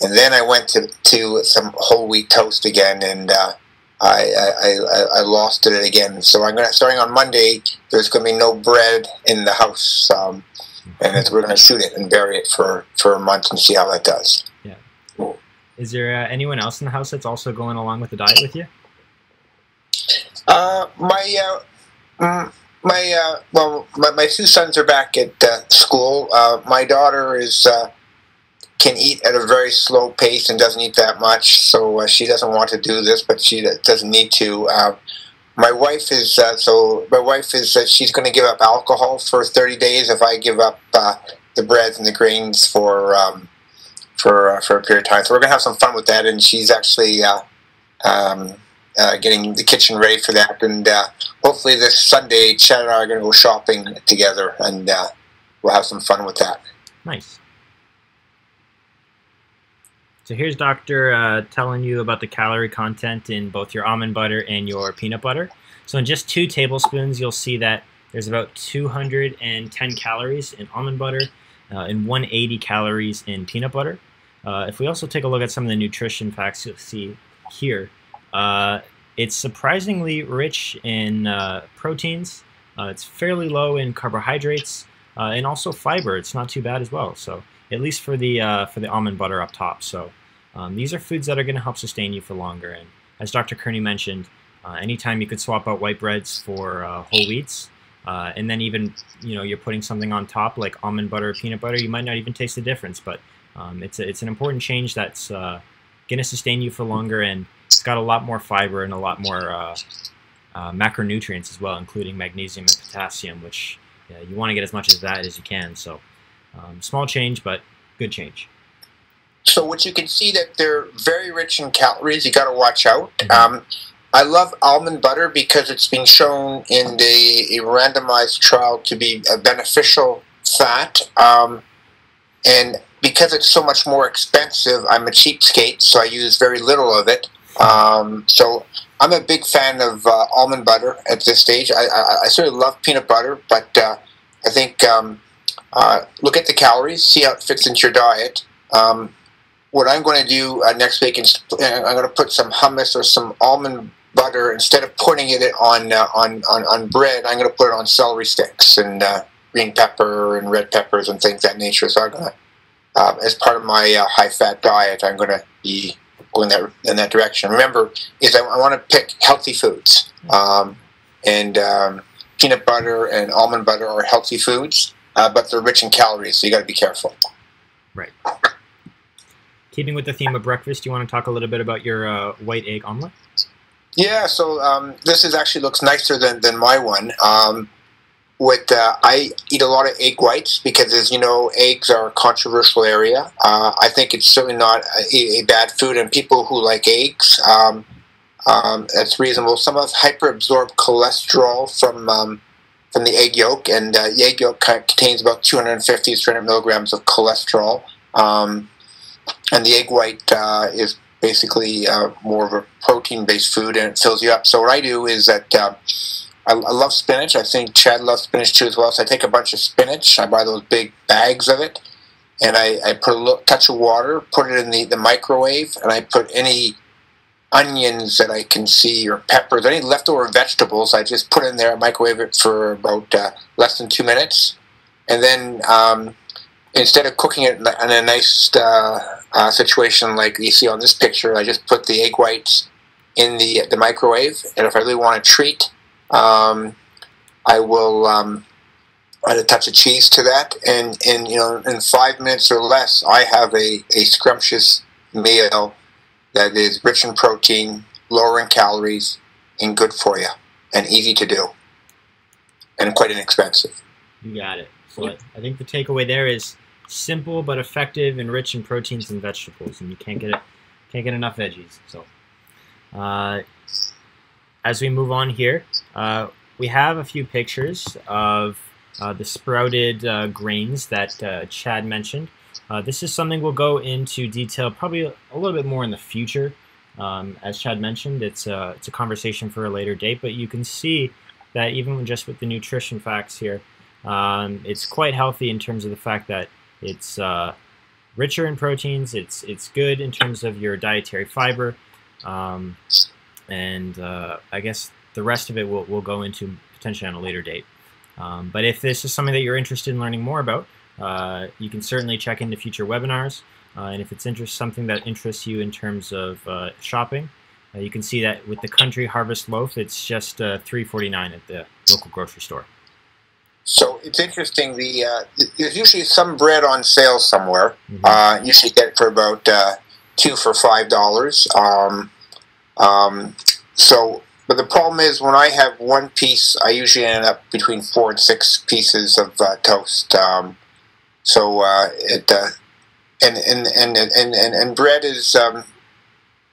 [SPEAKER 2] and then I went to to some whole wheat toast again, and uh, I, I, I lost it again. So I'm gonna starting on Monday. There's gonna be no bread in the house, um, and we're gonna shoot it and bury it for for a month and see how that does.
[SPEAKER 1] Is there uh, anyone else in the house that's also going along with the diet with you?
[SPEAKER 2] Uh, my uh, my uh, well, my, my two sons are back at uh, school. Uh, my daughter is uh, can eat at a very slow pace and doesn't eat that much, so uh, she doesn't want to do this, but she doesn't need to. Uh, my wife is uh, so. My wife is uh, she's going to give up alcohol for 30 days if I give up uh, the breads and the grains for um, for uh, for a period of time. So we're going to have some fun with that, and she's actually. Um, getting the kitchen ready for that, and hopefully this Sunday, Chad and I are going to go shopping together, and we'll have some fun with that.
[SPEAKER 1] Nice. So here's Doctor uh, telling you about the calorie content in both your almond butter and your peanut butter. So in just two tablespoons, you'll see that there's about 210 calories in almond butter uh, and 180 calories in peanut butter. Uh, if we also take a look at some of the nutrition facts you'll see here, uh, it's surprisingly rich in uh, proteins. Uh, it's fairly low in carbohydrates and also fiber. It's not too bad as well. So at least for the for the almond butter up top. So um, these are foods that are going to help sustain you for longer. And as Dr. Curnew mentioned, uh, anytime you could swap out white breads for uh, whole wheats, uh, and then even you know you're putting something on top like almond butter or peanut butter, you might not even taste the difference. But um, it's a, it's an important change that's uh, going to sustain you for longer, and it's got a lot more fiber and a lot more uh, uh, macronutrients as well, including magnesium and potassium, which you want to get as much of that as you can. So um, small change, but good change.
[SPEAKER 2] So what you can see that they're very rich in calories. You got to watch out. Mm-hmm. Um, I love almond butter because it's been shown in the randomized trial to be a beneficial fat. Um, and because it's so much more expensive, I'm a cheapskate, so I use very little of it. Um, so I'm a big fan of uh, almond butter at this stage. I, I, I, sort of love peanut butter, but uh, I think um, uh, look at the calories, see how it fits into your diet. Um, what I'm going to do uh, next week, is I'm going to put some hummus or some almond butter instead of putting it on uh, on, on on bread. I'm going to put it on celery sticks and uh, green pepper and red peppers and things that nature. So I'm going to, uh, as part of my uh, high fat diet, I'm going to be going that in that direction. Remember, is I, I want to pick healthy foods, um, and um, peanut butter and almond butter are healthy foods, uh, but they're rich in calories, so you got to be careful.
[SPEAKER 1] Right. Keeping with the theme of breakfast, do you want to talk a little bit about your uh, white egg omelet?
[SPEAKER 2] Yeah, so um, this is actually looks nicer than, than my one. Um, with uh, I eat a lot of egg whites because, as you know, eggs are a controversial area. Uh, I think it's certainly not a, a, bad food, and people who like eggs, um, um, that's reasonable. Some of us hyperabsorb cholesterol from um, from the egg yolk, and uh, the egg yolk contains about 250 to 300 milligrams of cholesterol. Um, and the egg white uh, is basically uh, more of a protein-based food, and it fills you up. So what I do is that uh, I, I, love spinach. I think Chad loves spinach too as well. So I take a bunch of spinach. I buy those big bags of it, and I, I put a little touch of water, put it in the, the microwave, and I put any onions that I can see or peppers, any leftover vegetables. I just put in there, microwave it for about uh, less than two minutes, and then um, instead of cooking it in a nice uh, uh, situation like you see on this picture, I just put the egg whites in the the microwave, and if I really want a treat, um, I will um, add a touch of cheese to that, and in you know in five minutes or less, I have a, a scrumptious meal that is rich in protein, lower in calories, and good for you, and easy to do, and quite inexpensive.
[SPEAKER 1] You got it. So I think the takeaway there is simple but effective and rich in proteins and vegetables, and you can't get it, can't get enough veggies. So, uh, as we move on here, uh, we have a few pictures of uh, the sprouted uh, grains that uh, Chad mentioned. Uh, this is something we'll go into detail probably a little bit more in the future. Um, as Chad mentioned, it's a, it's a conversation for a later date, but you can see that even just with the nutrition facts here, um, it's quite healthy in terms of the fact that it's uh, richer in proteins. It's it's good in terms of your dietary fiber, um, and uh, I guess the rest of it we'll, we'll go into potentially on a later date. Um, but if this is something that you're interested in learning more about, uh, you can certainly check into future webinars. Uh, and if it's interest, something that interests you in terms of uh, shopping, uh, you can see that with the Country Harvest Loaf, it's just $3.49 at the local grocery store.
[SPEAKER 2] So it's interesting. The uh, there's usually some bread on sale somewhere. Uh, usually get it for about uh, two for five dollars. Um, um, so, but the problem is when I have one piece, I usually end up between four and six pieces of uh, toast. Um, so uh, it uh, and, and, and and and and bread is. Um,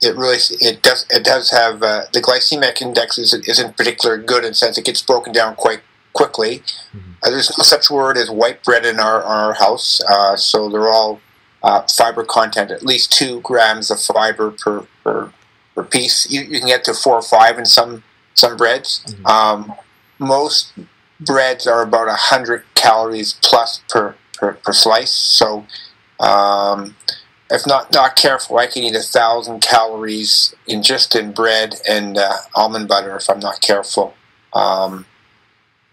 [SPEAKER 2] it really it does it does have the glycemic index is, isn't particularly good in the sense it gets broken down quite quickly. Mm-hmm. Uh, there's no such word as white bread in our, our house, uh, so they're all uh, fiber content, at least two grams of fiber per, per, per piece. You, you, can get to four or five in some, some breads. Mm-hmm. Um, most breads are about 100 calories plus per, per, per slice, so um, if not not careful, I can eat a thousand calories in just in bread and uh, almond butter if I'm not careful. Um,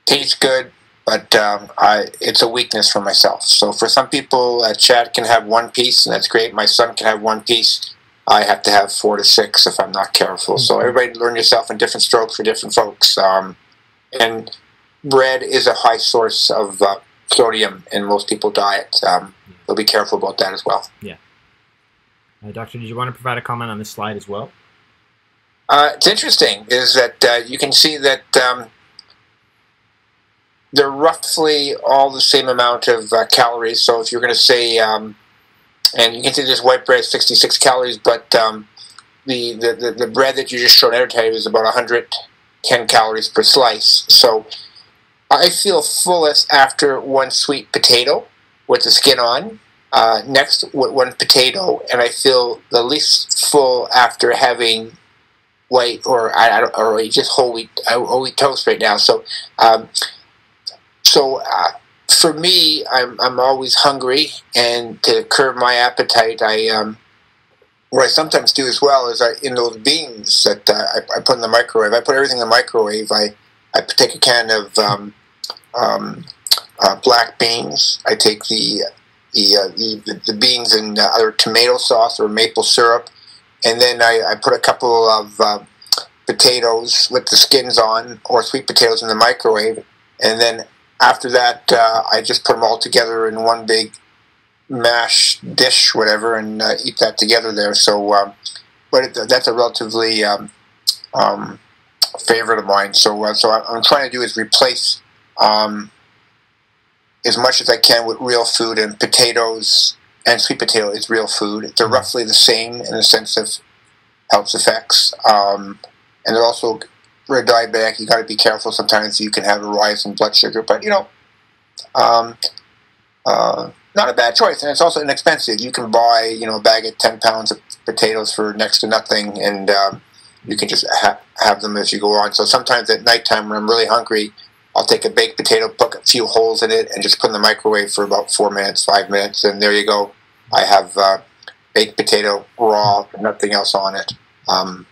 [SPEAKER 2] tastes good, but um, I, it's a weakness for myself. So for some people, uh, Chad can have one piece, and that's great. My son can have one piece. I have to have four to six if I'm not careful. So mm-hmm. everybody learn yourself in different strokes for different folks. Um, and bread is a high source of uh, sodium in most people's diet. Um, so be careful about that as well.
[SPEAKER 1] Uh, Doctor, did you want to provide a comment on this slide as well?
[SPEAKER 2] Uh, it's interesting is that uh, you can see that um, they're roughly all the same amount of uh, calories. So if you're going to say, um, and you can see this white bread 66 calories, but um, the, the, the, the bread that you just showed advertised is about 110 calories per slice. So I feel fullest after one sweet potato with the skin on. Uh, next, with one potato, and I feel the least full after having white or I, I don't, or just whole wheat uh, whole wheat toast right now. So, um, so uh, for me, I'm I'm always hungry, and to curb my appetite, I um, what I sometimes do as well is I in those beans that uh, I, I put in the microwave. I put everything in the microwave. I I take a can of um, um, uh, black beans. I take the the, uh, the, the beans and uh, either tomato sauce or maple syrup, and then I, I put a couple of uh, potatoes with the skins on, or sweet potatoes in the microwave, and then after that uh, I just put them all together in one big mash dish, whatever, and uh, eat that together there. So, um, but it, that's a relatively um, um, favorite of mine. So, uh, so what I'm trying to do is replace. Um, as much as I can with real food, and potatoes and sweet potato is real food. They're roughly the same in the sense of health effects, um, and they're also for a diabetic. You got to be careful. Sometimes you can have a rise in blood sugar, but you know, um, uh, not a bad choice, and it's also inexpensive. You can buy you know a bag of ten pounds of potatoes for next to nothing, and um, you can just ha- have them as you go on. So sometimes at nighttime when I'm really hungry. I'll take a baked potato, poke a few holes in it, and just put in the microwave for about four minutes, five minutes, and there you go. I have uh, baked potato raw, nothing else on it. Um,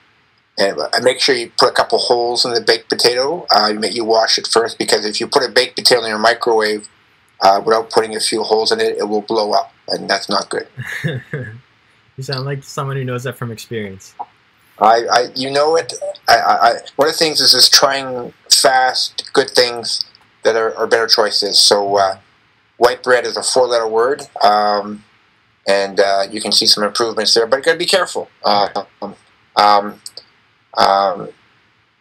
[SPEAKER 2] and make sure you put a couple holes in the baked potato. Uh, you wash it first because if you put a baked potato in your microwave uh, without putting a few holes in it, it will blow up, and that's not good.
[SPEAKER 1] you sound like someone who knows that from experience.
[SPEAKER 2] I, I you know it. I, I, one of the things is is trying fast, good things that are, are better choices. So, uh, white bread is a four-letter word, um, and uh, you can see some improvements there. But you got to be careful. Uh, um, um,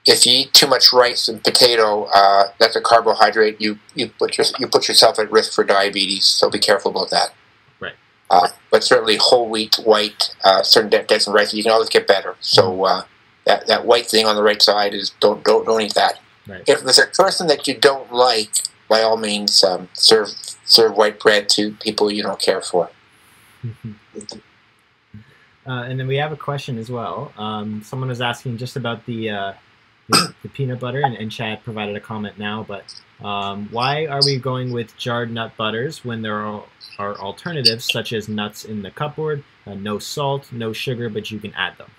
[SPEAKER 2] if you eat too much rice and potato, uh, that's a carbohydrate. You you put your, you put yourself at risk for diabetes. So be careful about that.
[SPEAKER 1] Right.
[SPEAKER 2] Uh, but certainly whole wheat, white, uh, certain types of rice, you can always get better. So uh, that that white thing on the right side is don't don't don't eat that.
[SPEAKER 1] Right.
[SPEAKER 2] If there's a person that you don't like, by all means, um, serve serve white bread to people you don't care for.
[SPEAKER 1] Uh, and then we have a question as well. Um, someone was asking just about the, uh, the, the, peanut butter, and, and Chad provided a comment now. But um, why are we going with jarred nut butters when there are, are alternatives such as nuts in the cupboard, uh, no salt, no sugar, but you can add them?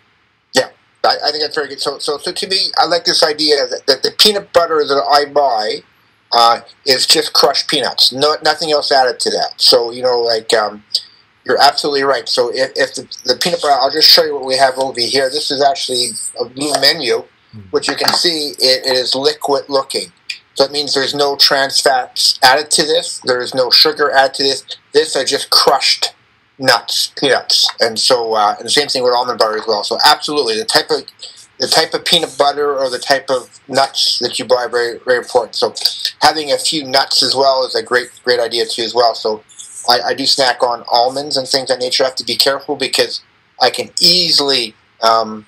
[SPEAKER 2] Yeah, I, I, think that's very good. So, so, so to me, I like this idea that, that the peanut butter that I buy uh, is just crushed peanuts, no, nothing else added to that. So, you know, like um, you're absolutely right. So if, if the, the, peanut butter, I'll just show you what we have over here. This is actually a blue menu, hmm. which you can see it, it is liquid looking. So that means there's no trans fats added to this. There is no sugar added to this. This are just crushed nuts, peanuts, and so uh, and the same thing with almond butter as well. So absolutely, the type of the type of peanut butter or the type of nuts that you buy very very important. So having a few nuts as well is a great great idea too as well. So I, I do snack on almonds and things of that nature. I have to be careful because I can easily um,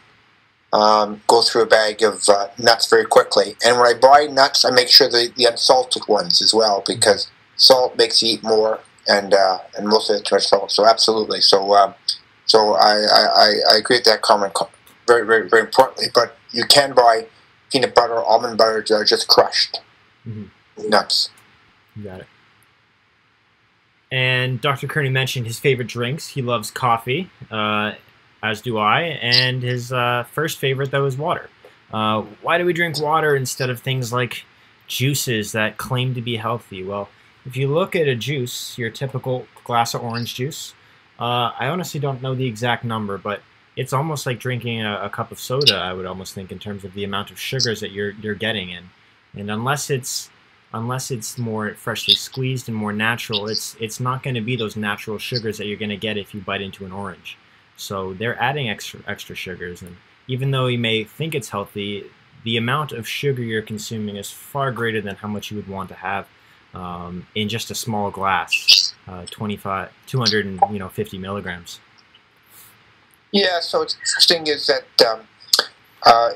[SPEAKER 2] um, go through a bag of uh, nuts very quickly. And when I buy nuts, I make sure the, the unsalted ones as well because salt makes you eat more and uh, and most of it too much salt. So absolutely. So um, so I, I, I agree with that comment very very very importantly. But you can buy peanut butter, almond butter that are just crushed mm-hmm. nuts.
[SPEAKER 1] You got it. And Dr. Curnew mentioned his favorite drinks. He loves coffee, uh, as do I. And his uh, first favorite, though, is water. Uh, why do we drink water instead of things like juices that claim to be healthy? Well, if you look at a juice, your typical glass of orange juice, uh, I honestly don't know the exact number, but it's almost like drinking a, a, cup of soda. I would almost think in terms of the amount of sugars that you're you're getting in, and unless it's unless it's more freshly squeezed and more natural, it's it's not going to be those natural sugars that you're going to get if you bite into an orange. So they're adding extra extra sugars, and even though you may think it's healthy, the amount of sugar you're consuming is far greater than how much you would want to have um, in just a small glass, uh, 25, 250 milligrams.
[SPEAKER 2] Yeah, so it's interesting is that um, uh,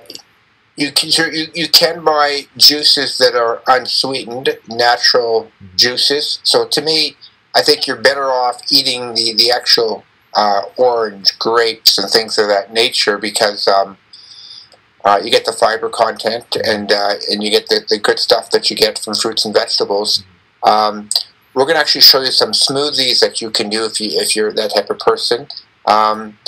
[SPEAKER 2] you can you, you can buy juices that are unsweetened, natural juices. So to me, I think you're better off eating the the actual uh, orange, grapes, and things of that nature because um, uh, you get the fiber content and uh, and you get the, the good stuff that you get from fruits and vegetables. Um, we're going to actually show you some smoothies that you can do if you if you're that type of person. Um,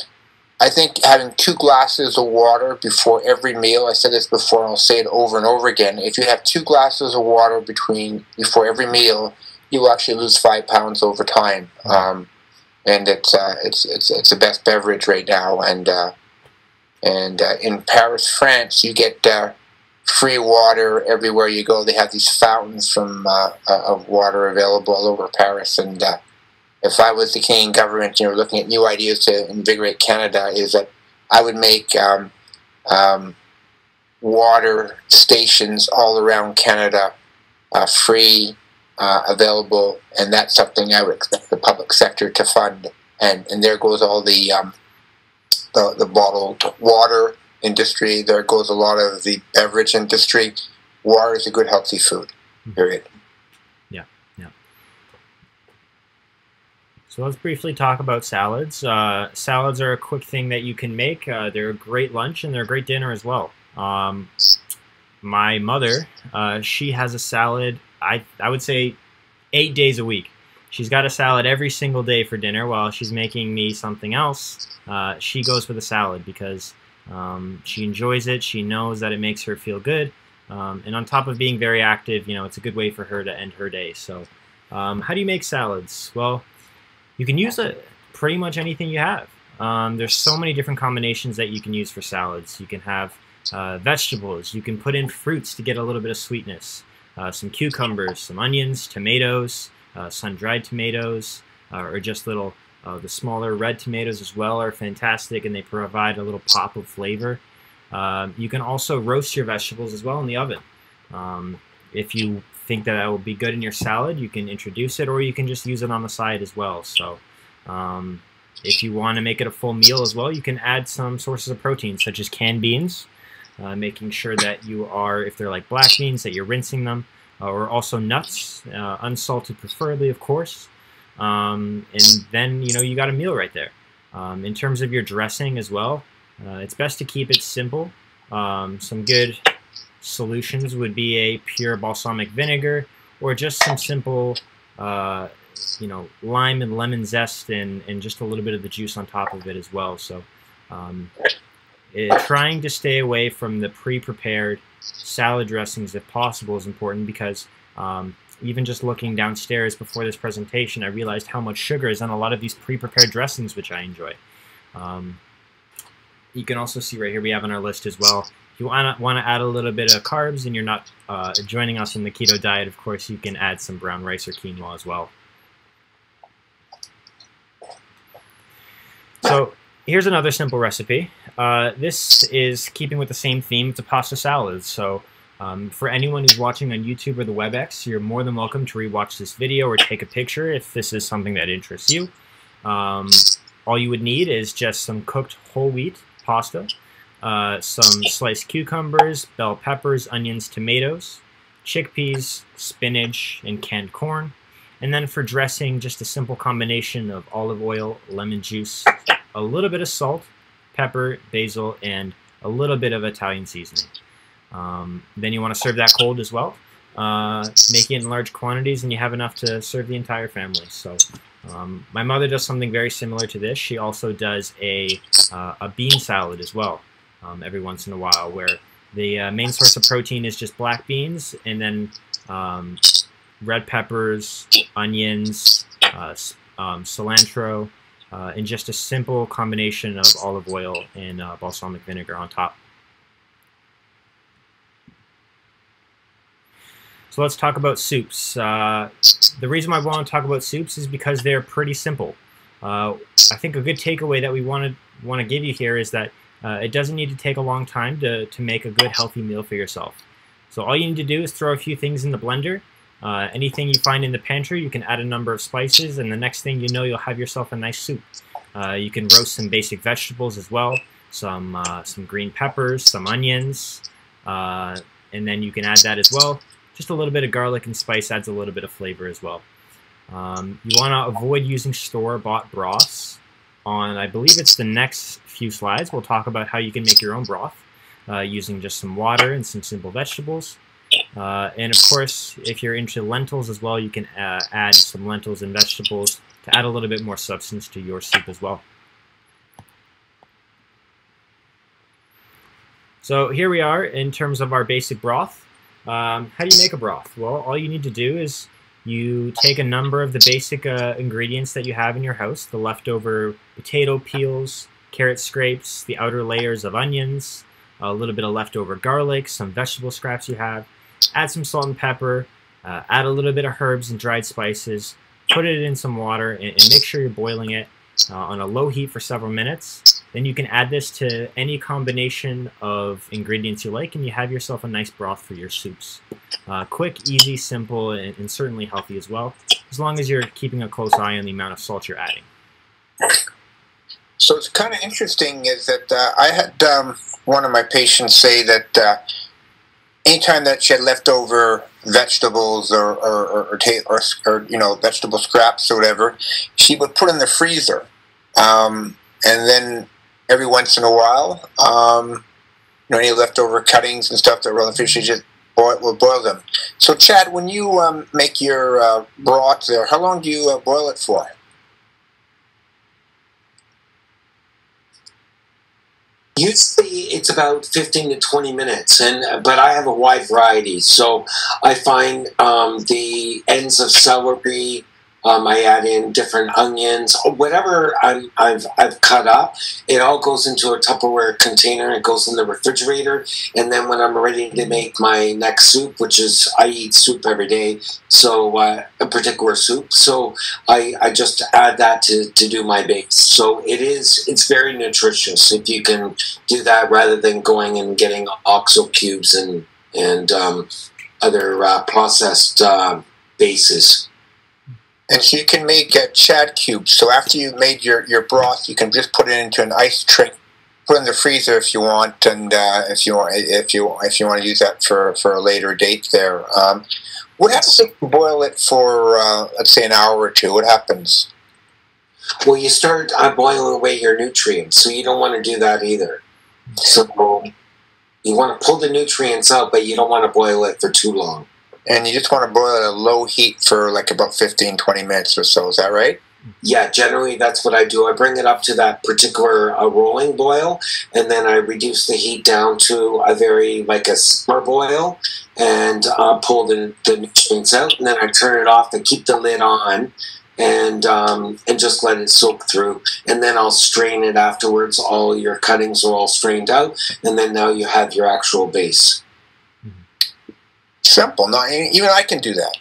[SPEAKER 2] I think having two glasses of water before every meal, I said this before, and I'll say it over and over again. If you have two glasses of water between before every meal, you will actually lose five pounds over time. Um, and it's, uh, it's, it's, it's the best beverage right now. And, uh, and uh, in Paris, France, you get uh, free water everywhere you go. They have these fountains from uh, uh, of water available all over Paris. And if I was the Canadian government, you know, looking at new ideas to invigorate Canada, is that I would make um, um, water stations all around Canada uh, free, uh, available, and that's something I would expect the public sector to fund. And and there goes all the um, the, the bottled water industry. There goes a lot of the beverage industry. Water is a good, healthy food. Period.
[SPEAKER 1] So let's briefly talk about salads. Uh, salads are a quick thing that you can make. Uh, they're a great lunch and they're a great dinner as well. Um, my mother, uh, she has a salad, I, I would say eight days a week. She's got a salad every single day for dinner while she's making me something else. Uh, she goes for the salad because um, she enjoys it. She knows that it makes her feel good. Um, and on top of being very active, you know, it's a good way for her to end her day. So um, how do you make salads? Well, you can use it pretty much anything you have. Um, there's so many different combinations that you can use for salads. You can have uh, vegetables. You can put in fruits to get a little bit of sweetness. Uh, some cucumbers, some onions, tomatoes, uh, sun-dried tomatoes, uh, or just little, uh, the smaller red tomatoes as well are fantastic and they provide a little pop of flavor. Um, you can also roast your vegetables as well in the oven. Um, if you think that it will be good in your salad, you can introduce it, or you can just use it on the side as well. So um, if you want to make it a full meal as well, you can add some sources of protein, such as canned beans, uh, making sure that you are, if they're like black beans, that you're rinsing them, uh, or also nuts, uh, unsalted preferably, of course. Um, and then, you know, you got a meal right there. Um, in terms of your dressing as well, uh, it's best to keep it simple. Um, some good solutions would be a pure balsamic vinegar or just some simple, uh, you know, lime and lemon zest and, and just a little bit of the juice on top of it as well. So um, it, trying to stay away from the pre-prepared salad dressings if possible is important because um, even just looking downstairs before this presentation, I realized how much sugar is on a lot of these pre-prepared dressings, which I enjoy. Um, you can also see right here we have on our list as well you want to want to add a little bit of carbs and you're not uh, joining us in the keto diet, of course, you can add some brown rice or quinoa as well. So here's another simple recipe. Uh, this is keeping with the same theme. It's a pasta salad. So um, for anyone who's watching on YouTube or the WebEx, you're more than welcome to rewatch this video or take a picture if this is something that interests you. Um, all you would need is just some cooked whole wheat pasta uh, some sliced cucumbers, bell peppers, onions, tomatoes, chickpeas, spinach, and canned corn. And then for dressing, just a simple combination of olive oil, lemon juice, a little bit of salt, pepper, basil, and a little bit of Italian seasoning. Um, then you want to serve that cold as well. Uh, make it in large quantities, and you have enough to serve the entire family. So um, my mother does something very similar to this. She also does a, uh, a bean salad as well um, every once in a while, where the uh, main source of protein is just black beans, and then um, red peppers, onions, uh, um, cilantro, uh, and just a simple combination of olive oil and uh, balsamic vinegar on top. So let's talk about soups. Uh, the reason why we want to talk about soups is because they're pretty simple. Uh, I think a good takeaway that we want to want to give you here is that uh, it doesn't need to take a long time to, to make a good healthy meal for yourself. So all you need to do is throw a few things in the blender. Uh, anything you find in the pantry, you can add a number of spices, and the next thing you know, you'll have yourself a nice soup. Uh, you can roast some basic vegetables as well, some uh, some green peppers, some onions, uh, and then you can add that as well. Just a little bit of garlic and spice adds a little bit of flavor as well. Um, you want to avoid using store-bought broths. On, I believe it's the next few slides, we'll talk about how you can make your own broth uh, using just some water and some simple vegetables. Uh, and of course, if you're into lentils as well, you can uh, add some lentils and vegetables to add a little bit more substance to your soup as well. So here we are in terms of our basic broth. Um, how do you make a broth? Well, all you need to do is you take a number of the basic uh, ingredients that you have in your house, the leftover potato peels, carrot scrapes, the outer layers of onions, a little bit of leftover garlic, some vegetable scraps you have, add some salt and pepper, uh, add a little bit of herbs and dried spices, put it in some water, and, and make sure you're boiling it uh, on a low heat for several minutes. Then you can add this to any combination of ingredients you like, and you have yourself a nice broth for your soups. Uh, quick, easy, simple, and, and certainly healthy as well, as long as you're keeping a close eye on the amount of salt you're adding.
[SPEAKER 2] So it's kind of interesting is that uh, I had um, one of my patients say that uh, anytime that she had leftover vegetables or or, or, or, or, you know vegetable scraps or whatever, she would put in the freezer, um, and then every once in a while, um, you know, any leftover cuttings and stuff that were on the fish, she just boil, will boil them. So, Chad, when you um, make your uh, broth there, how long do you uh, boil it for?
[SPEAKER 3] Usually it's about 15 to 20 minutes, and but I have a wide variety. So I find um, the ends of celery, um, I add in different onions, whatever i have I've cut up. It all goes into a Tupperware container. It goes in the refrigerator, and then when I'm ready to make my next soup, which is I eat soup every day, so uh, a particular soup, so I, I just add that to, to do my base. So it is it's very nutritious if you can do that rather than going and getting oxo cubes and and um, other uh, processed uh, bases.
[SPEAKER 2] And so you can make uh, chad cubes. So after you've made your, your broth, you can just put it into an ice tray, put it in the freezer if you want, and uh, if you want if you if you want to use that for, for a later date there. Um, what happens if you boil it for uh, let's say an hour or two? What happens?
[SPEAKER 3] Well, you start uh, boiling away your nutrients, so you don't want to do that either. So you want to pull the nutrients out, but you don't want to boil it for too long
[SPEAKER 2] and you just want to boil it at a low heat for like about 15 20 minutes or so is that right?
[SPEAKER 3] Yeah generally that's what i do. I bring it up to that particular uh, rolling boil and then i reduce the heat down to a very like a simmer boil and uh, pull the, the nutrients out and then i turn it off and keep the lid on and um, and just let it soak through. And then I'll strain it afterwards. All your cuttings are all strained out and then now you have your actual base
[SPEAKER 2] simple. Not even I can do that.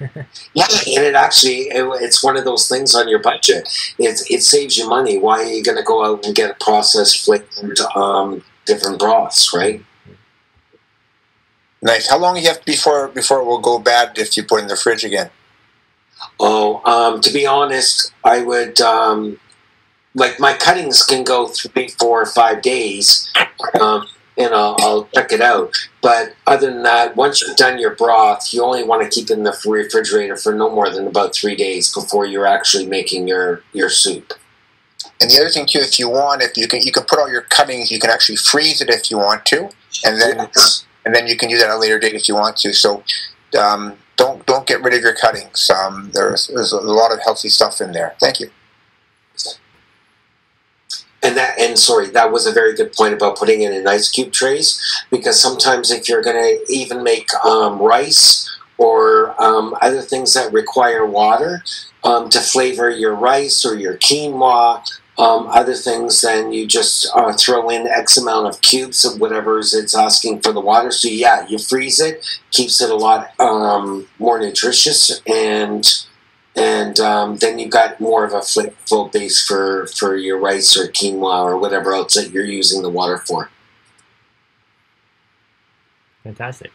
[SPEAKER 3] yeah, and it actually it, it's one of those things on your budget. It it saves you money. Why are you going to go out and get processed flavored um, different broths, right?
[SPEAKER 2] Nice. How long do you have before before it will go bad if you put it in the fridge again?
[SPEAKER 3] Oh, um, to be honest, I would um, like my cuttings can go three, four, five days. Um, and I'll, I'll, check it out. But other than that, once you've done your broth, you only want to keep it in the refrigerator for no more than about three days before you're actually making your, your soup.
[SPEAKER 2] And the other thing too, if you want, if you can, you can put all your cuttings. You can actually freeze it if you want to, and then yes. and then you can use that at a later date if you want to. So um, don't don't get rid of your cuttings. Um, there's there's a lot of healthy stuff in there. Thank you
[SPEAKER 3] and that and sorry that was a very good point about putting it in ice cube trays because sometimes if you're going to even make um, rice or um, other things that require water um, to flavor your rice or your quinoa um, other things, then you just uh, throw in X amount of cubes of whatever it's asking for the water. So yeah, you freeze it, keeps it a lot um, more nutritious, and and um, then you've got more of a full base for for your rice or quinoa or whatever else that you're using the water for.
[SPEAKER 1] Fantastic.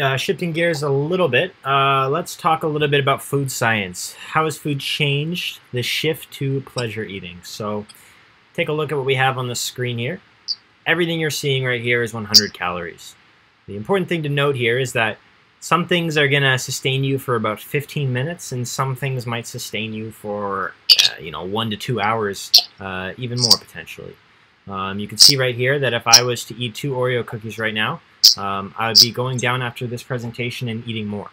[SPEAKER 1] Uh, shifting gears a little bit, uh, let's talk a little bit about food science. How has food changed the shift to pleasure eating? So, take a look at what we have on the screen here. Everything you're seeing right here is 100 calories. The important thing to note here is that some things are going to sustain you for about 15 minutes, and some things might sustain you for, uh, you know, one to two hours, uh, even more potentially. Um, you can see right here that if I was to eat two Oreo cookies right now, um, I would be going down after this presentation and eating more.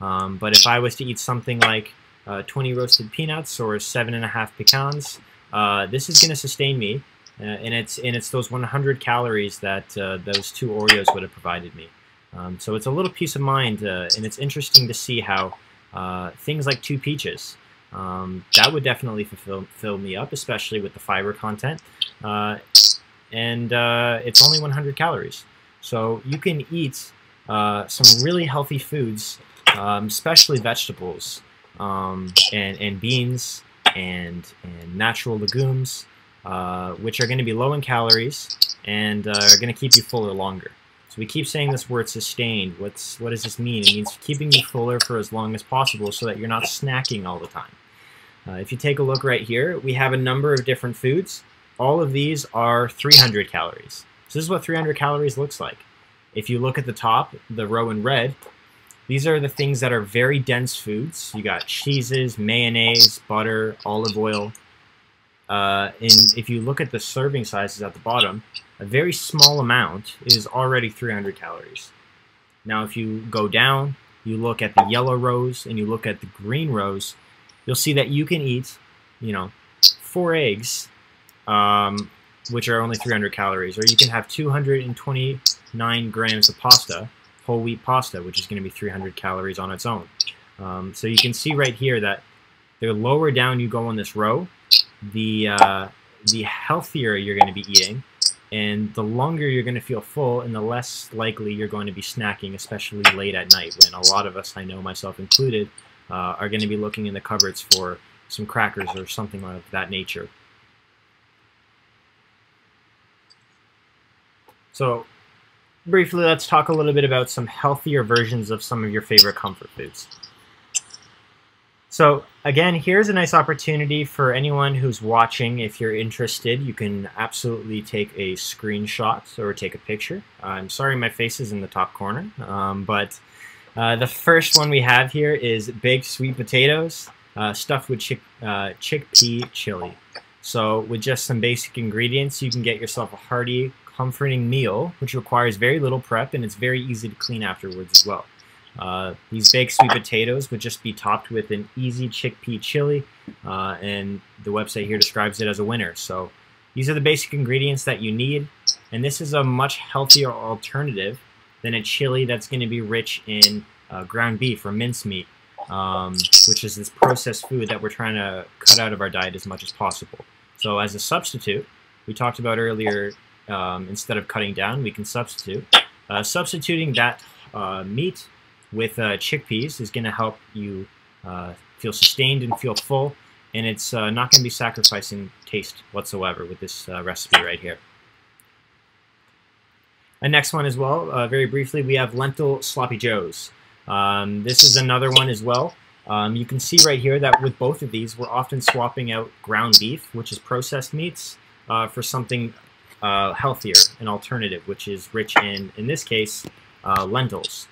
[SPEAKER 1] Um, but if I was to eat something like uh, 20 roasted peanuts or seven and a half pecans, uh, this is going to sustain me, uh, and it's and it's those 100 calories that uh, those two Oreos would have provided me. Um, so it's a little peace of mind, uh, and it's interesting to see how uh, things like two peaches. Um, that would definitely fulfill, fill me up, especially with the fiber content. Uh, and uh, it's only 100 calories. So you can eat uh, some really healthy foods, um, especially vegetables um, and, and beans and, and natural legumes, uh, which are going to be low in calories and are going to keep you fuller longer. So we keep saying this word sustained. What's what does this mean? It means keeping you fuller for as long as possible so that you're not snacking all the time. Uh, if you take a look right here, we have a number of different foods. All of these are 300 calories. So this is what 300 calories looks like. If you look at the top, the row in red, these are the things that are very dense foods. You got cheeses, mayonnaise, butter, olive oil. Uh, and if you look at the serving sizes at the bottom, a very small amount is already 300 calories. Now if you go down, you look at the yellow rows and you look at the green rows, you'll see that you can eat, you know, four eggs, um, which are only 300 calories, or you can have 229 grams of pasta, whole wheat pasta, which is going to be 300 calories on its own. Um, so you can see right here that the lower down you go on this row, the uh, the healthier you're going to be eating, and the longer you're going to feel full, and the less likely you're going to be snacking, especially late at night, when a lot of us, I know myself included, uh, are going to be looking in the cupboards for some crackers or something of that nature. So briefly, let's talk a little bit about some healthier versions of some of your favorite comfort foods. So again, here's a nice opportunity for anyone who's watching. If you're interested, you can absolutely take a screenshot or take a picture. I'm sorry my face is in the top corner, um, but uh, the first one we have here is baked sweet potatoes uh, stuffed with chick, uh, chickpea chili. So with just some basic ingredients, you can get yourself a hearty, comforting meal, which requires very little prep and it's very easy to clean afterwards as well. Uh, these baked sweet potatoes would just be topped with an easy chickpea chili, uh, and the website here describes it as a winner. So these are the basic ingredients that you need, and this is a much healthier alternative than a chili that's going to be rich in uh, ground beef or mincemeat, um, which is this processed food that we're trying to cut out of our diet as much as possible. So as a substitute, we talked about earlier, um, instead of cutting down, we can substitute. Uh, substituting that uh, meat with uh, chickpeas is going to help you uh, feel sustained and feel full, and it's uh, not going to be sacrificing taste whatsoever with this uh, recipe right here. And next one as well, uh, very briefly, we have lentil sloppy joes. Um, this is another one as well. Um, you can see right here that with both of these, we're often swapping out ground beef, which is processed meats, uh, for something healthier, an alternative, which is rich in, in this case, lentils.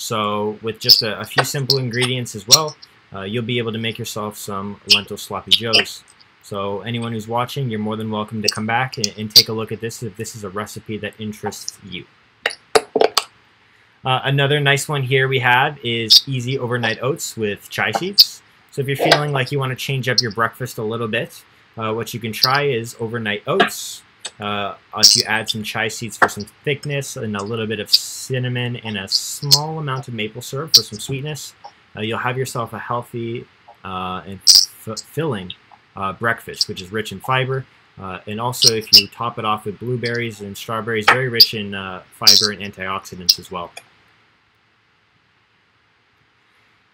[SPEAKER 1] So with just a, a, few simple ingredients as well, uh, you'll be able to make yourself some lentil sloppy joes. So anyone who's watching, you're more than welcome to come back and, and take a look at this if this is a recipe that interests you. Uh, another nice one here we have is easy overnight oats with chia seeds. So if you're feeling like you want to change up your breakfast a little bit, uh, what you can try is overnight oats. Uh, if you add some chia seeds for some thickness and a little bit of cinnamon and a small amount of maple syrup for some sweetness, uh, you'll have yourself a healthy uh, and filling uh, breakfast, which is rich in fiber. Uh, and also, if you top it off with blueberries and strawberries, very rich in uh, fiber and antioxidants as well.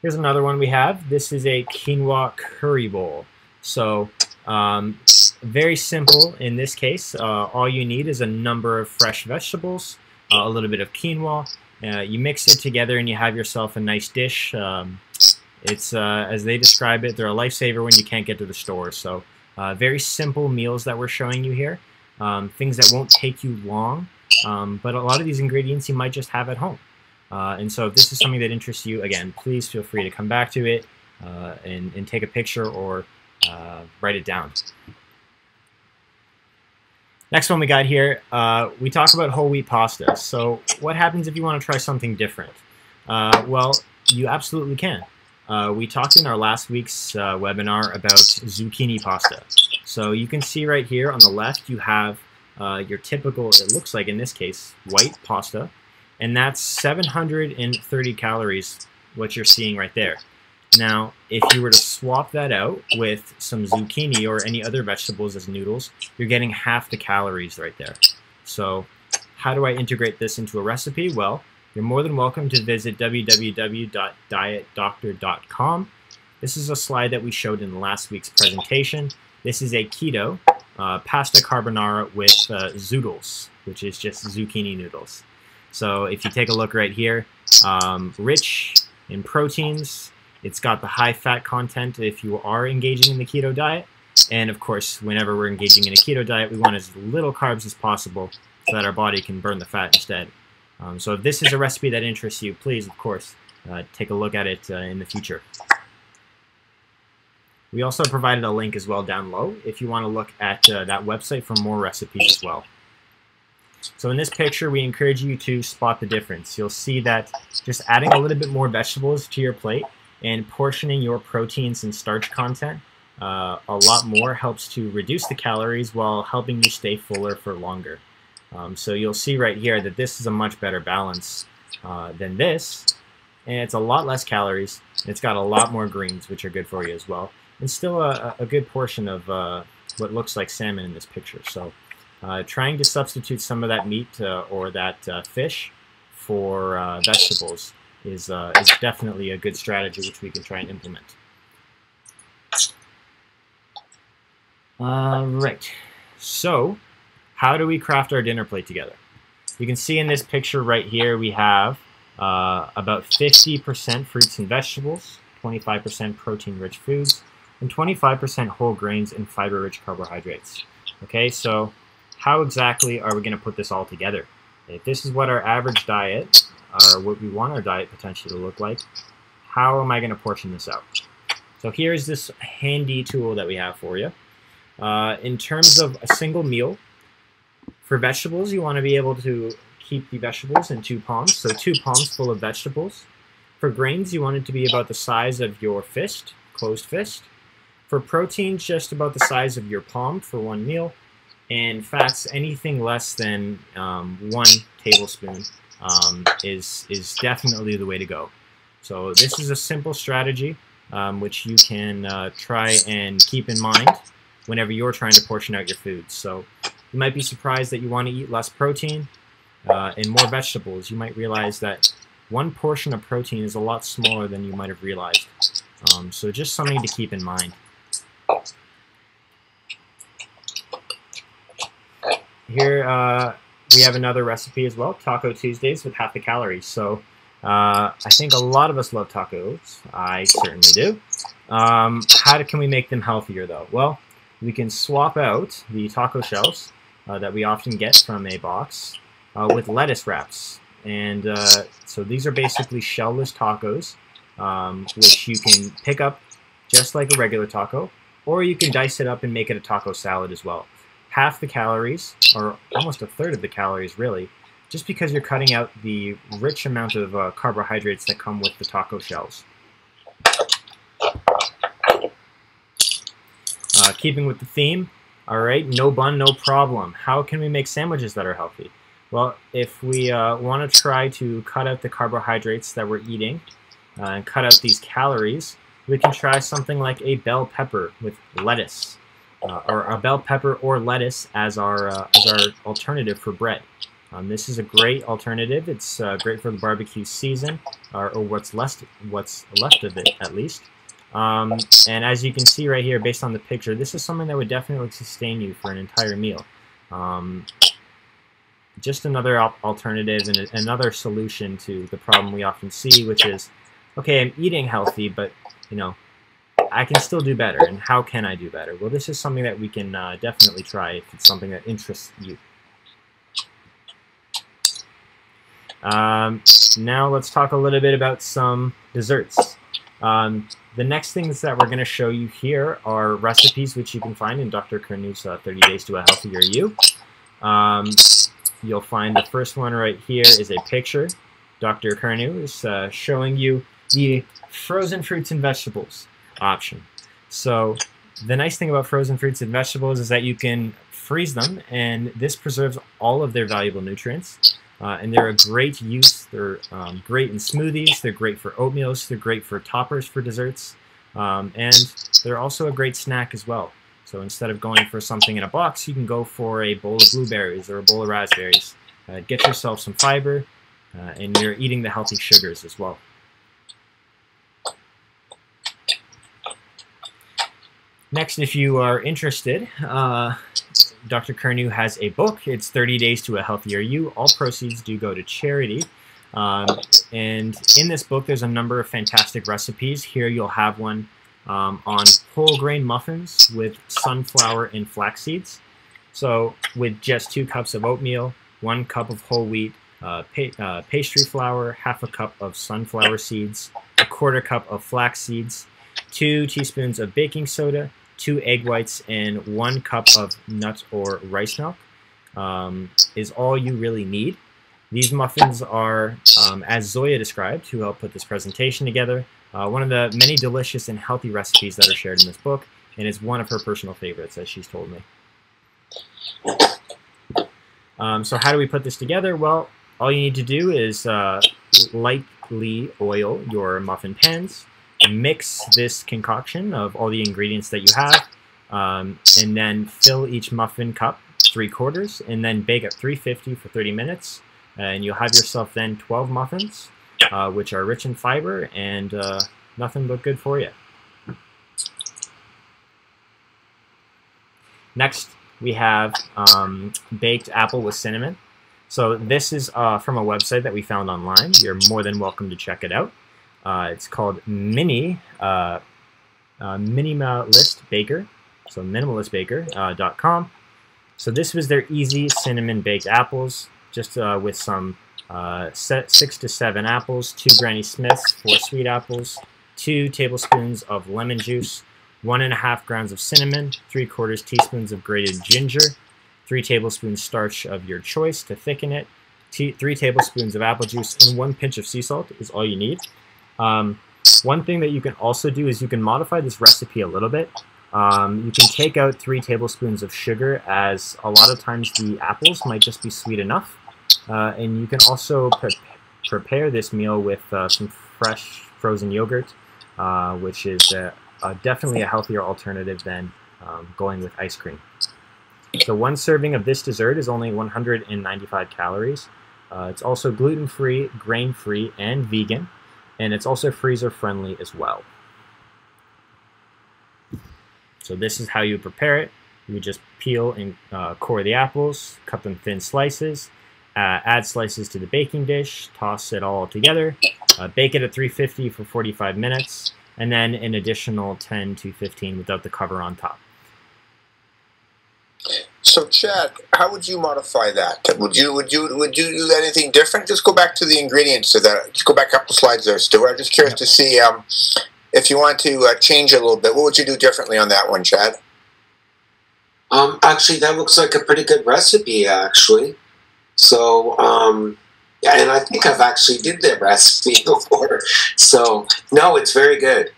[SPEAKER 1] Here's another one we have. This is a quinoa curry bowl. So um, very simple in this case. Uh, all you need is a number of fresh vegetables, uh, a little bit of quinoa. Uh, you mix it together and you have yourself a nice dish. Um, it's, uh, as they describe it, they're a lifesaver when you can't get to the store. So uh, very simple meals that we're showing you here. Um, things that won't take you long, um, but a lot of these ingredients you might just have at home. Uh, and so if this is something that interests you, again, please feel free to come back to it and, and, take a picture or uh, write it down. Next one we got here, uh, we talk about whole wheat pasta. So what happens if you want to try something different? Uh, well, you absolutely can. Uh, we talked in our last week's webinar about zucchini pasta. So you can see right here on the left, you have your typical, it looks like in this case, white pasta and that's 730 calories, what you're seeing right there. Now, if you were to swap that out with some zucchini or any other vegetables as noodles, you're getting half the calories right there. So how do I integrate this into a recipe? Well, you're more than welcome to visit www.dietdoctor.com. This is a slide that we showed in last week's presentation. This is a keto uh, pasta carbonara with uh, zoodles, which is just zucchini noodles. So if you take a look right here, um, rich in proteins, it's got the high fat content if you are engaging in the keto diet. And of course, whenever we're engaging in a keto diet, we want as little carbs as possible so that our body can burn the fat instead. Um, so if this is a recipe that interests you, please, of course, uh, take a look at it uh, in the future. We also provided a link as well down low if you want to look at uh, that website for more recipes as well. So in this picture, we encourage you to spot the difference. You'll see that just adding a little bit more vegetables to your plate and portioning your proteins and starch content uh, a lot more helps to reduce the calories while helping you stay fuller for longer. Um, so you'll see right here that this is a much better balance uh, than this. And it's a lot less calories. It's got a lot more greens, which are good for you as well. And still a, a good portion of uh, what looks like salmon in this picture. So uh, trying to substitute some of that meat uh, or that uh, fish for vegetables is, uh, is definitely a good strategy which we can try and implement. All right. so how do we craft our dinner plate together? You can see in this picture right here we have uh, about 50% fruits and vegetables, 25% protein-rich foods, and 25% whole grains and fiber-rich carbohydrates. Okay, so how exactly are we going to put this all together? If this is what our average diet, or what we want our diet potentially to look like, how am I going to portion this out? So here's this handy tool that we have for you. Uh, in terms of a single meal, for vegetables, you want to be able to keep the vegetables in two palms, so two palms full of vegetables. For grains, you want it to be about the size of your fist, closed fist. For proteins, just about the size of your palm for one meal and fats anything less than um, one tablespoon um, is is definitely the way to go. So this is a simple strategy um, which you can uh, try and keep in mind whenever you're trying to portion out your foods. So you might be surprised that you want to eat less protein uh, and more vegetables. You might realize that one portion of protein is a lot smaller than you might have realized. Um, so just something to keep in mind. Here uh, we have another recipe as well, Taco Tuesdays with half the calories. So uh, I think a lot of us love tacos. I certainly do. Um, how can we make them healthier though? Well, we can swap out the taco shells uh, that we often get from a box uh, with lettuce wraps. And uh, so these are basically shellless tacos, um, which you can pick up just like a regular taco, or you can dice it up and make it a taco salad as well half the calories, or almost a third of the calories really, just because you're cutting out the rich amount of uh, carbohydrates that come with the taco shells. Uh, keeping with the theme, all right, no bun, no problem. How can we make sandwiches that are healthy? Well, if we uh, want to try to cut out the carbohydrates that we're eating uh, and cut out these calories, we can try something like a bell pepper with lettuce, uh, or a bell pepper or lettuce as our uh, as our alternative for bread. Um, this is a great alternative. It's uh, great for the barbecue season, or, or, what's left what's left of it at least. Um, and as you can see right here, based on the picture, this is something that would definitely sustain you for an entire meal. Um, just another alternative and another solution to the problem we often see, which is, okay, I'm eating healthy, but you know, I can still do better. And how can I do better? Well, this is something that we can uh, definitely try if it's something that interests you. Um, now let's talk a little bit about some desserts. Um, the next things that we're going to show you here are recipes which you can find in Dr. Curnew's uh, 30 Days to a Healthier You. Um, you'll find the first one right here is a picture. Dr. Curnew is uh, showing you the frozen fruits and vegetables option. So the nice thing about frozen fruits and vegetables is that you can freeze them and this preserves all of their valuable nutrients. Uh, and they're a great use. They're um, great in smoothies. They're great for oatmeals. They're great for toppers for desserts. Um, and they're also a great snack as well. So instead of going for something in a box, you can go for a bowl of blueberries or a bowl of raspberries. Uh, get yourself some fiber, uh, and you're eating the healthy sugars as well. Next, if you are interested, uh, Dr. Curnew has a book. It's 30 Days to a Healthier You. All proceeds do go to charity. Um, and in this book, there's a number of fantastic recipes. Here you'll have one um, on whole grain muffins with sunflower and flax seeds. So with just two cups of oatmeal, one cup of whole wheat, uh, pa uh, pastry flour, half a cup of sunflower seeds, a quarter cup of flax seeds, two teaspoons of baking soda, two egg whites, and one cup of nut or rice milk um, is all you really need. These muffins are, um, as Zoya described, who helped put this presentation together, uh, one of the many delicious and healthy recipes that are shared in this book, and is one of her personal favorites, as she's told me. Um, so how do we put this together? Well, all you need to do is uh, lightly oil your muffin pans, mix this concoction of all the ingredients that you have, um, and then fill each muffin cup three quarters, and then bake at 350 for 30 minutes. And you'll have yourself then 12 muffins, uh, which are rich in fiber and uh, nothing but good for you. Next, we have um, baked apple with cinnamon. So this is uh, from a website that we found online. You're more than welcome to check it out. Uh, it's called Mini uh, uh, Minimalist Baker, so minimalistbaker.com. Uh, so this was their easy cinnamon baked apples, just uh, with some uh, six to seven apples, two Granny Smiths, four sweet apples, two tablespoons of lemon juice, one and a half grams of cinnamon, three quarters teaspoons of grated ginger, three tablespoons starch of your choice to thicken it, three tablespoons of apple juice, and one pinch of sea salt is all you need. Um, one thing that you can also do is you can modify this recipe a little bit. Um, you can take out three tablespoons of sugar as a lot of times the apples might just be sweet enough. Uh, and you can also pre prepare this meal with uh, some fresh frozen yogurt, uh, which is definitely a healthier alternative than um, going with ice cream. So one serving of this dessert is only 195 calories. Uh, it's also gluten-free, grain-free, and vegan and it's also freezer friendly as well. So this is how you prepare it. You just peel and uh, core the apples, cut them thin slices, uh, add slices to the baking dish, toss it all together, uh, bake it at 350 for 45 minutes, and then an additional 10 to 15 without the cover on top.
[SPEAKER 2] So, Chad, how would you modify that? Would you would you would you do anything different? Just go back to the ingredients to that. Just go back up the slides there, Stuart. I'm just curious to see um, if you want to uh, change a little bit. What would you do differently on that one, Chad?
[SPEAKER 3] Um, actually, that looks like a pretty good recipe, actually. So, um, and I think I've actually did that recipe before. So, no, it's very good.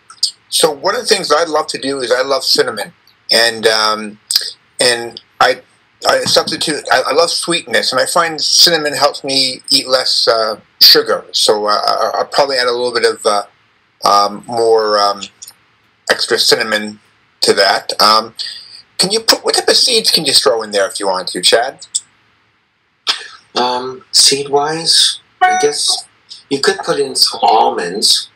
[SPEAKER 2] So, one of the things I love to do is I love cinnamon, and um, and I, I substitute. I, I, love sweetness, and I find cinnamon helps me eat less uh, sugar. So uh, I, will probably add a little bit of uh, um, more um, extra cinnamon to that. Um, can you put what type of seeds can you throw in there if you want to, Chad?
[SPEAKER 3] Um, seed wise, I guess you could put in some almonds,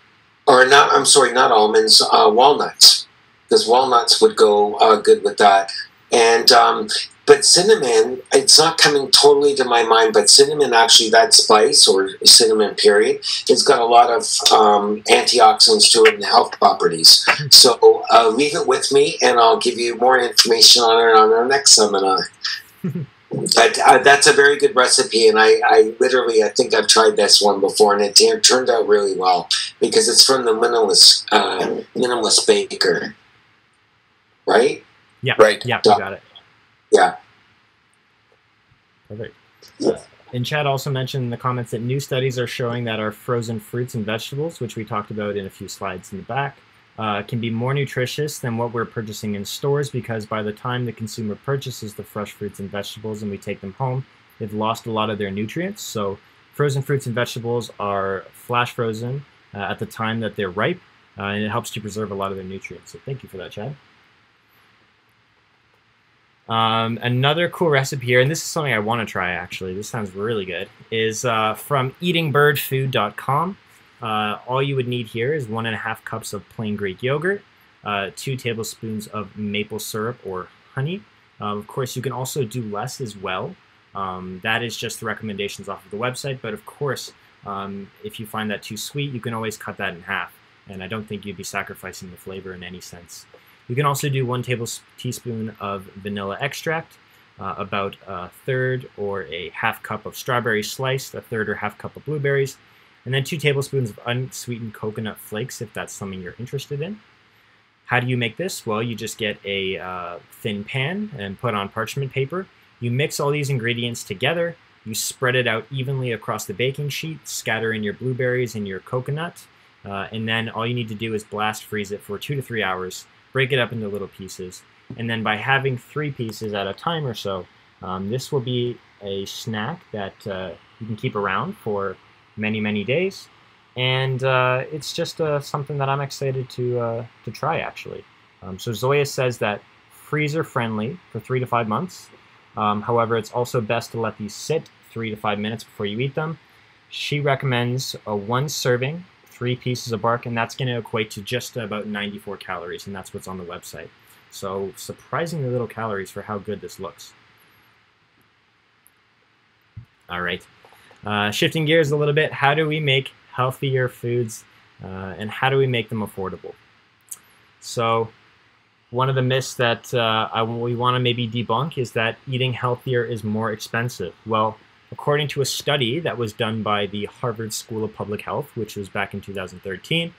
[SPEAKER 3] or not. I'm sorry, not almonds. Uh, walnuts, because walnuts would go uh, good with that. And um, but cinnamon, it's not coming totally to my mind, but cinnamon actually, that spice or cinnamon period, it's got a lot of um, antioxidants to it and health properties. So uh, leave it with me and I'll give you more information on it on our next seminar. but uh, that's a very good recipe and I, I literally, I think I've tried this one before and it t- turned out really well because it's from the minimalist, uh, minimalist baker. Right?
[SPEAKER 1] Yeah.
[SPEAKER 2] Right.
[SPEAKER 1] Yeah, you got it.
[SPEAKER 3] Yeah.
[SPEAKER 1] Perfect. And Chad also mentioned in the comments that new studies are showing that our frozen fruits and vegetables, which we talked about in a few slides in the back, uh, can be more nutritious than what we're purchasing in stores because by the time the consumer purchases the fresh fruits and vegetables and we take them home, they've lost a lot of their nutrients. So frozen fruits and vegetables are flash frozen uh, at the time that they're ripe, uh, and it helps to preserve a lot of their nutrients. So thank you for that, Chad. Um, another cool recipe here, and this is something I want to try actually, this sounds really good, is uh, from eatingbirdfood.com. Uh, all you would need here is one and a half cups of plain Greek yogurt, uh, two tablespoons of maple syrup or honey. Uh, of course, you can also do less as well. Um, that is just the recommendations off of the website, but of course, um, if you find that too sweet, you can always cut that in half. And I don't think you'd be sacrificing the flavor in any sense. You can also do one tablespoon of vanilla extract, uh, about a third or a half cup of strawberry sliced, a third or half cup of blueberries, and then two tablespoons of unsweetened coconut flakes if that's something you're interested in. How do you make this? Well, you just get a uh, thin pan and put on parchment paper. You mix all these ingredients together. You spread it out evenly across the baking sheet, scatter in your blueberries and your coconut, uh, and then all you need to do is blast freeze it for two to three hours break it up into little pieces. And then by having three pieces at a time or so, um, this will be a snack that uh, you can keep around for many, many days. And uh, it's just uh, something that I'm excited to, uh, to try, actually. Um, so Zoya says that freezer friendly for three to five months. Um, however, it's also best to let these sit three to five minutes before you eat them. She recommends a one serving three pieces of bark, and that's going to equate to just about 94 calories, and that's what's on the website. So surprisingly little calories for how good this looks. All right. Uh, shifting gears a little bit, how do we make healthier foods uh, and how do we make them affordable? So one of the myths that uh, I, we want to maybe debunk is that eating healthier is more expensive. Well, According to a study that was done by the Harvard School of Public Health, which was back in 2013,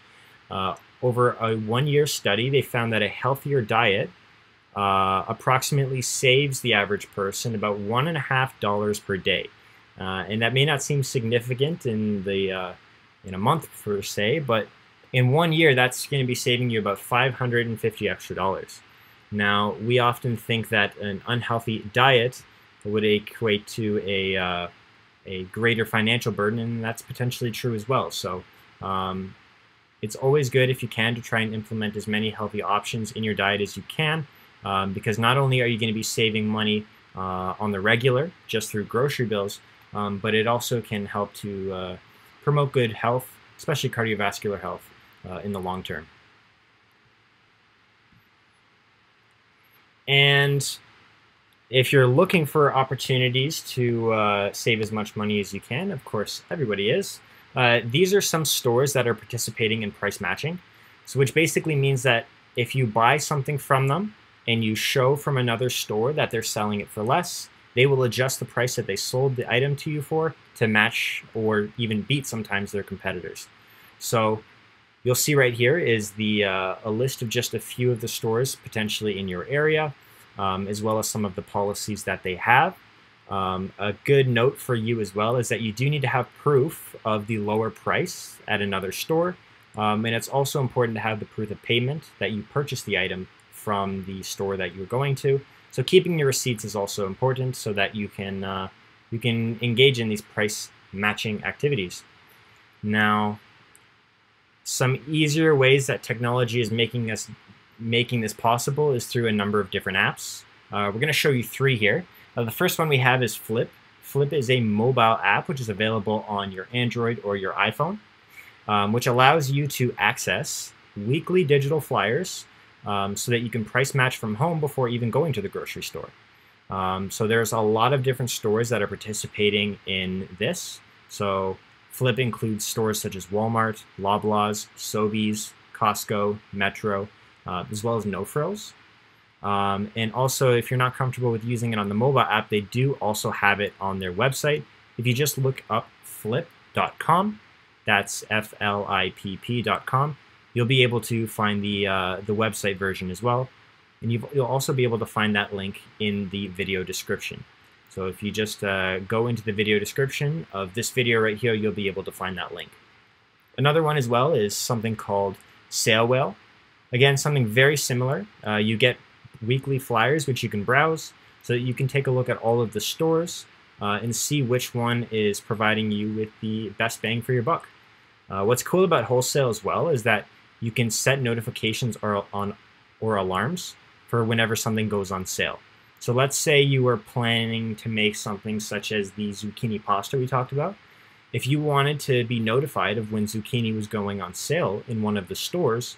[SPEAKER 1] uh, over a one year study, they found that a healthier diet uh, approximately saves the average person about one and a half dollars per day. Uh, and that may not seem significant in the uh, in a month per se, but in one year, that's going to be saving you about 550 extra dollars. Now, we often think that an unhealthy diet would equate to a uh, a greater financial burden, and that's potentially true as well. So um, it's always good if you can to try and implement as many healthy options in your diet as you can, um, because not only are you going to be saving money uh, on the regular just through grocery bills, um, but it also can help to uh, promote good health, especially cardiovascular health, uh, in the long term. And if you're looking for opportunities to uh, save as much money as you can, of course, everybody is. Uh, these are some stores that are participating in price matching, so which basically means that if you buy something from them and you show from another store that they're selling it for less, they will adjust the price that they sold the item to you for to match or even beat sometimes their competitors. So you'll see right here is the uh, a list of just a few of the stores potentially in your area um, as well as some of the policies that they have. Um, a good note for you as well is that you do need to have proof of the lower price at another store. Um, and it's also important to have the proof of payment that you purchased the item from the store that you're going to. So keeping your receipts is also important so that you can uh, you can engage in these price matching activities. Now, some easier ways that technology is making us making this possible is through a number of different apps. Uh, we're going to show you three here. Uh, the first one we have is Flipp. Flipp is a mobile app which is available on your Android or your iPhone, um, which allows you to access weekly digital flyers um, so that you can price match from home before even going to the grocery store. Um, so there's a lot of different stores that are participating in this. So Flipp includes stores such as Walmart, Loblaws, Sobeys, Costco, Metro, uh, as well as No Frills. Um, and also, if you're not comfortable with using it on the mobile app, they do also have it on their website. If you just look up flipp.com, that's F L I P P.com, you'll be able to find the, uh, the website version as well. And you will also be able to find that link in the video description. So if you just uh, go into the video description of this video right here, you'll be able to find that link. Another one as well is something called Sale Whale. Again, something very similar. Uh, you get weekly flyers which you can browse so that you can take a look at all of the stores uh, and see which one is providing you with the best bang for your buck. Uh, what's cool about Sale Whale as well is that you can set notifications or on or alarms for whenever something goes on sale. So let's say you were planning to make something such as the zucchini pasta we talked about. If you wanted to be notified of when zucchini was going on sale in one of the stores,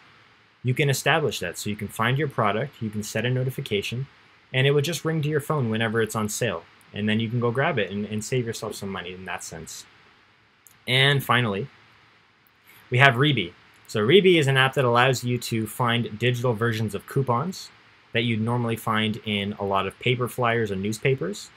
[SPEAKER 1] you can establish that. So you can find your product, you can set a notification, and it would just ring to your phone whenever it's on sale. And then you can go grab it and, and save yourself some money in that sense. And finally, we have Reebee. So Reebee is an app that allows you to find digital versions of coupons that you'd normally find in a lot of paper flyers and newspapers.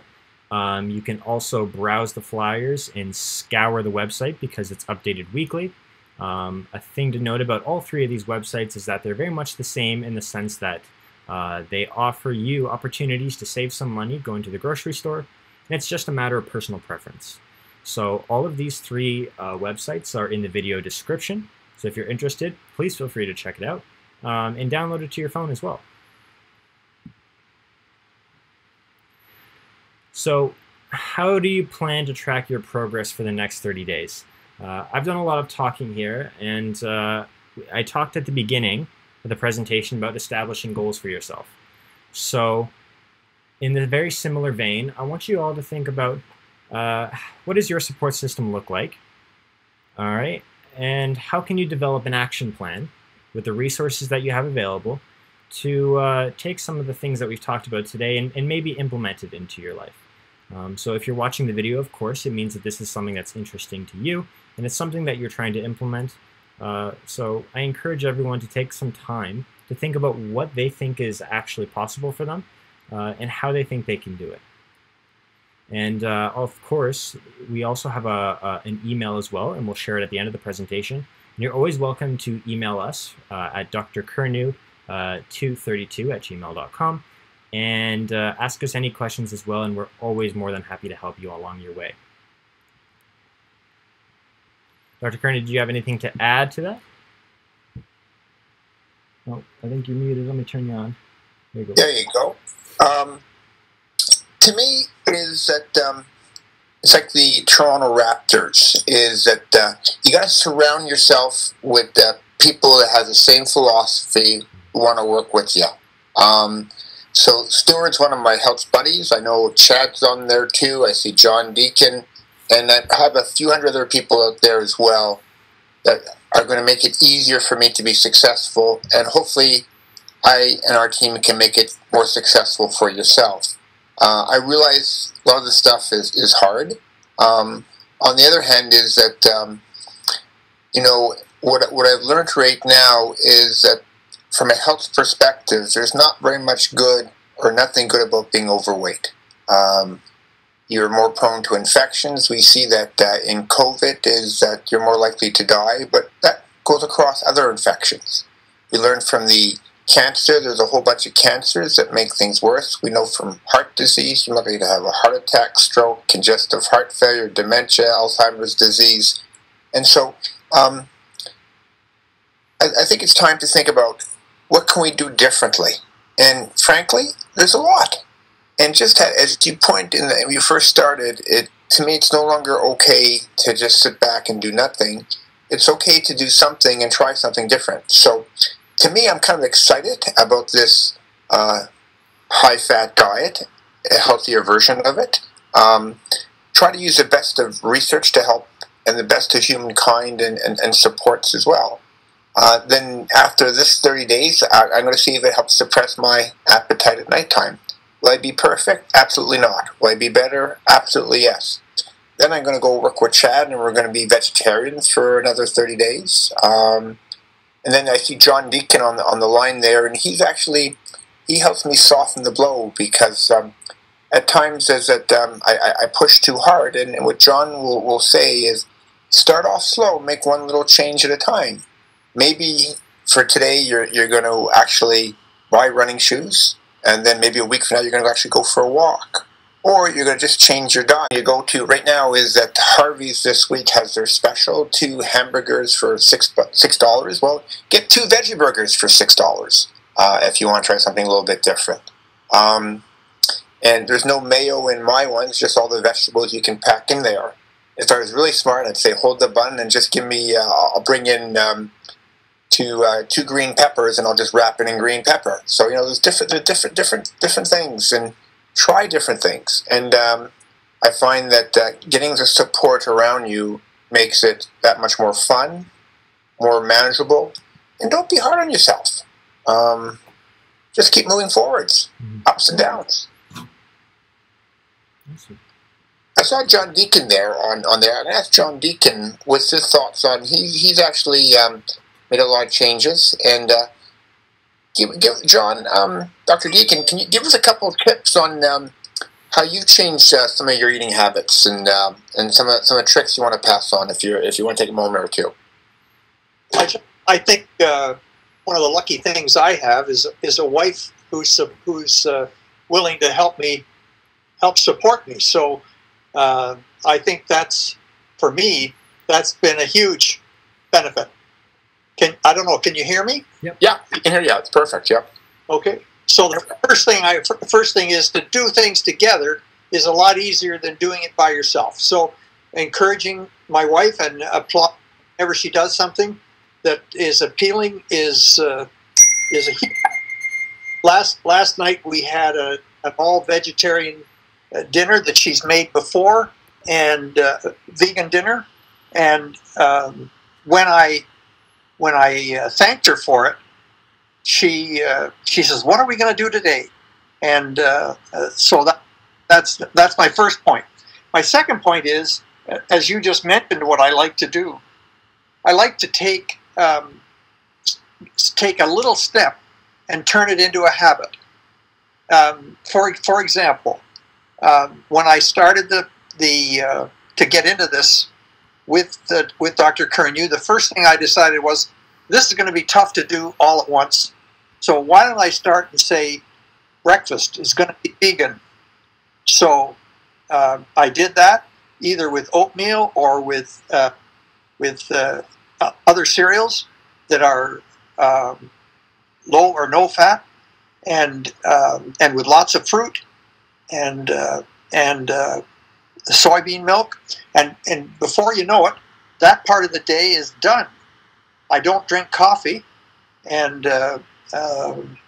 [SPEAKER 1] Um, you can also browse the flyers and scour the website because it's updated weekly. Um, a thing to note about all three of these websites is that they're very much the same in the sense that uh, they offer you opportunities to save some money going to the grocery store, and it's just a matter of personal preference. So all of these three uh, websites are in the video description. So if you're interested, please feel free to check it out um, and download it to your phone as well. So how do you plan to track your progress for the next 30 days? Uh, I've done a lot of talking here, and uh, I talked at the beginning of the presentation about establishing goals for yourself. So, in the very similar vein, I want you all to think about uh, what does your support system look like? All right, and how can you develop an action plan with the resources that you have available to uh, take some of the things that we've talked about today and, and maybe implement it into your life? Um, so if you're watching the video, of course, it means that this is something that's interesting to you, and it's something that you're trying to implement. Uh, so I encourage everyone to take some time to think about what they think is actually possible for them uh, and how they think they can do it. And uh, of course, we also have a, a, an email as well, and we'll share it at the end of the presentation. And you're always welcome to email us uh, at drcurnew232 uh, at gmail.com and uh, ask us any questions as well, and we're always more than happy to help you along your way. Dr. Curnew, do you have anything to add to that? Oh, I think you're muted. Let me turn you on.
[SPEAKER 2] There you go. There you go. Um, to me, is that um, it's like the Toronto Raptors. Is that uh, you got to surround yourself with uh, people that have the same philosophy, want to work with you. Um, so Stuart's one of my health buddies. I know Chad's on there too. I see John Deacon, and I have a few hundred other people out there as well that are going to make it easier for me to be successful, and hopefully, I and our team can make it more successful for yourself. Uh, I realize a lot of the stuff is is hard. Um, on the other hand, is that um, you know what what I've learned right now is that from a health perspective, there's not very much good or nothing good about being overweight. Um, you're more prone to infections. We see that uh, in COVID is that you're more likely to die, but that goes across other infections. We learn from the cancer, there's a whole bunch of cancers that make things worse. We know from heart disease, you're likely to have a heart attack, stroke, congestive heart failure, dementia, Alzheimer's disease. And so um, I, I think it's time to think about what can we do differently? And frankly, there's a lot. And just as you point in the, you first started, it to me it's no longer okay to just sit back and do nothing. It's okay to do something and try something different. So to me, I'm kind of excited about this uh, high-fat diet, a healthier version of it. Um, try to use the best of research to help and the best of humankind and, and, and supports as well. Uh, then after this 30 days, I, am going to see if it helps suppress my appetite at nighttime. Will I be perfect? Absolutely not. Will I be better? Absolutely yes. Then I'm going to go work with Chad, and we're going to be vegetarians for another 30 days. Um, and then I see John Deacon on the on the line there, and he's actually he helps me soften the blow because um, at times is that um, I, I push too hard, and, and what John will, will say is start off slow, make one little change at a time. Maybe for today you're you're going to actually buy running shoes, and then maybe a week from now you're going to actually go for a walk or you're going to just change your diet. You go to right now is that Harvey's this week has their special two hamburgers for six six dollars. Well, get two veggie burgers for six dollars uh, if you want to try something a little bit different. Um, and there's no mayo in my ones, just all the vegetables you can pack in there. If I was really smart, I'd say hold the bun and just give me. Uh, I'll bring in. Um, two uh, two green peppers, and I'll just wrap it in green pepper. So you know, there's different, there's different, different, different things, and try different things. And um, I find that uh, getting the support around you makes it that much more fun, more manageable, and don't be hard on yourself. Um, just keep moving forwards, mm-hmm. ups and downs. I saw John Deacon there on, on there, and asked John Deacon what's his thoughts on. He, he's actually um, made a lot of changes, and uh, give, give John, um, Dr. Deacon, can you give us a couple of tips on um, how you changed uh, some of your eating habits and uh, and some of some of the tricks you want to pass on if you if you want to take a moment or two?
[SPEAKER 4] I, I think uh, one of the lucky things I have is is a wife who's who's uh, willing to help me help support me. So uh, I think that's for me that's been a huge benefit. Can I don't know? Can you hear me?
[SPEAKER 2] Yep. Yeah, you can hear you. It's perfect. Yep.
[SPEAKER 4] Okay. So the first thing I first thing is to do things together is a lot easier than doing it by yourself. So encouraging my wife and applaud whenever she does something that is appealing is uh, is a last last night we had a an all vegetarian uh, dinner that she's made before and uh, vegan dinner and um, when I when I uh, thanked her for it, she uh, she says, "What are we going to do today?" And uh, uh, so that that's that's my first point. My second point is, as you just mentioned, what I like to do. I like to take um, take a little step and turn it into a habit. Um, for for example, um, when I started the the uh, to get into this with the, with Dr. Curnew, the first thing I decided was this is going to be tough to do all at once. So why don't I start and say breakfast is going to be vegan? So uh, I did that either with oatmeal or with uh, with uh, other cereals that are um, low or no fat, and um, and with lots of fruit and uh, and uh, soybean milk, and and before you know it, that part of the day is done. I don't drink coffee, and uh, um,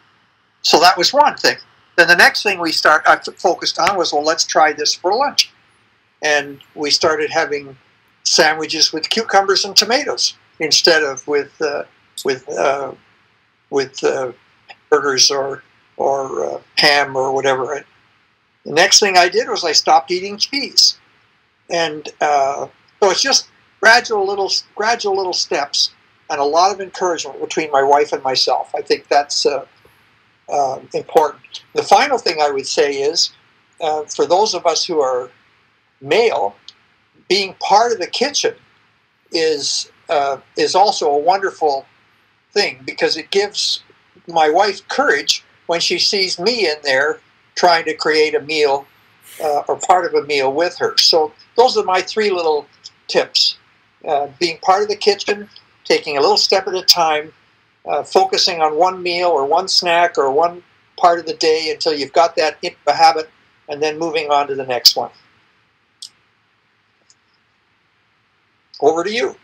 [SPEAKER 4] so that was one thing. Then the next thing we start I focused on was well, let's try this for lunch, and we started having sandwiches with cucumbers and tomatoes instead of with uh, with uh, with uh, burgers or or uh, ham or whatever. The next thing I did was I stopped eating cheese, and uh, so it's just gradual little gradual little steps and a lot of encouragement between my wife and myself. I think that's uh, uh, important. The final thing I would say is uh, for those of us who are male, being part of the kitchen is uh, is also a wonderful thing because it gives my wife courage when she sees me in there trying to create a meal uh, or part of a meal with her. So those are my three little tips: uh, being part of the kitchen, taking a little step at a time, uh, focusing on one meal or one snack or one part of the day until you've got that into a habit, and then moving on to the next one. Over to you.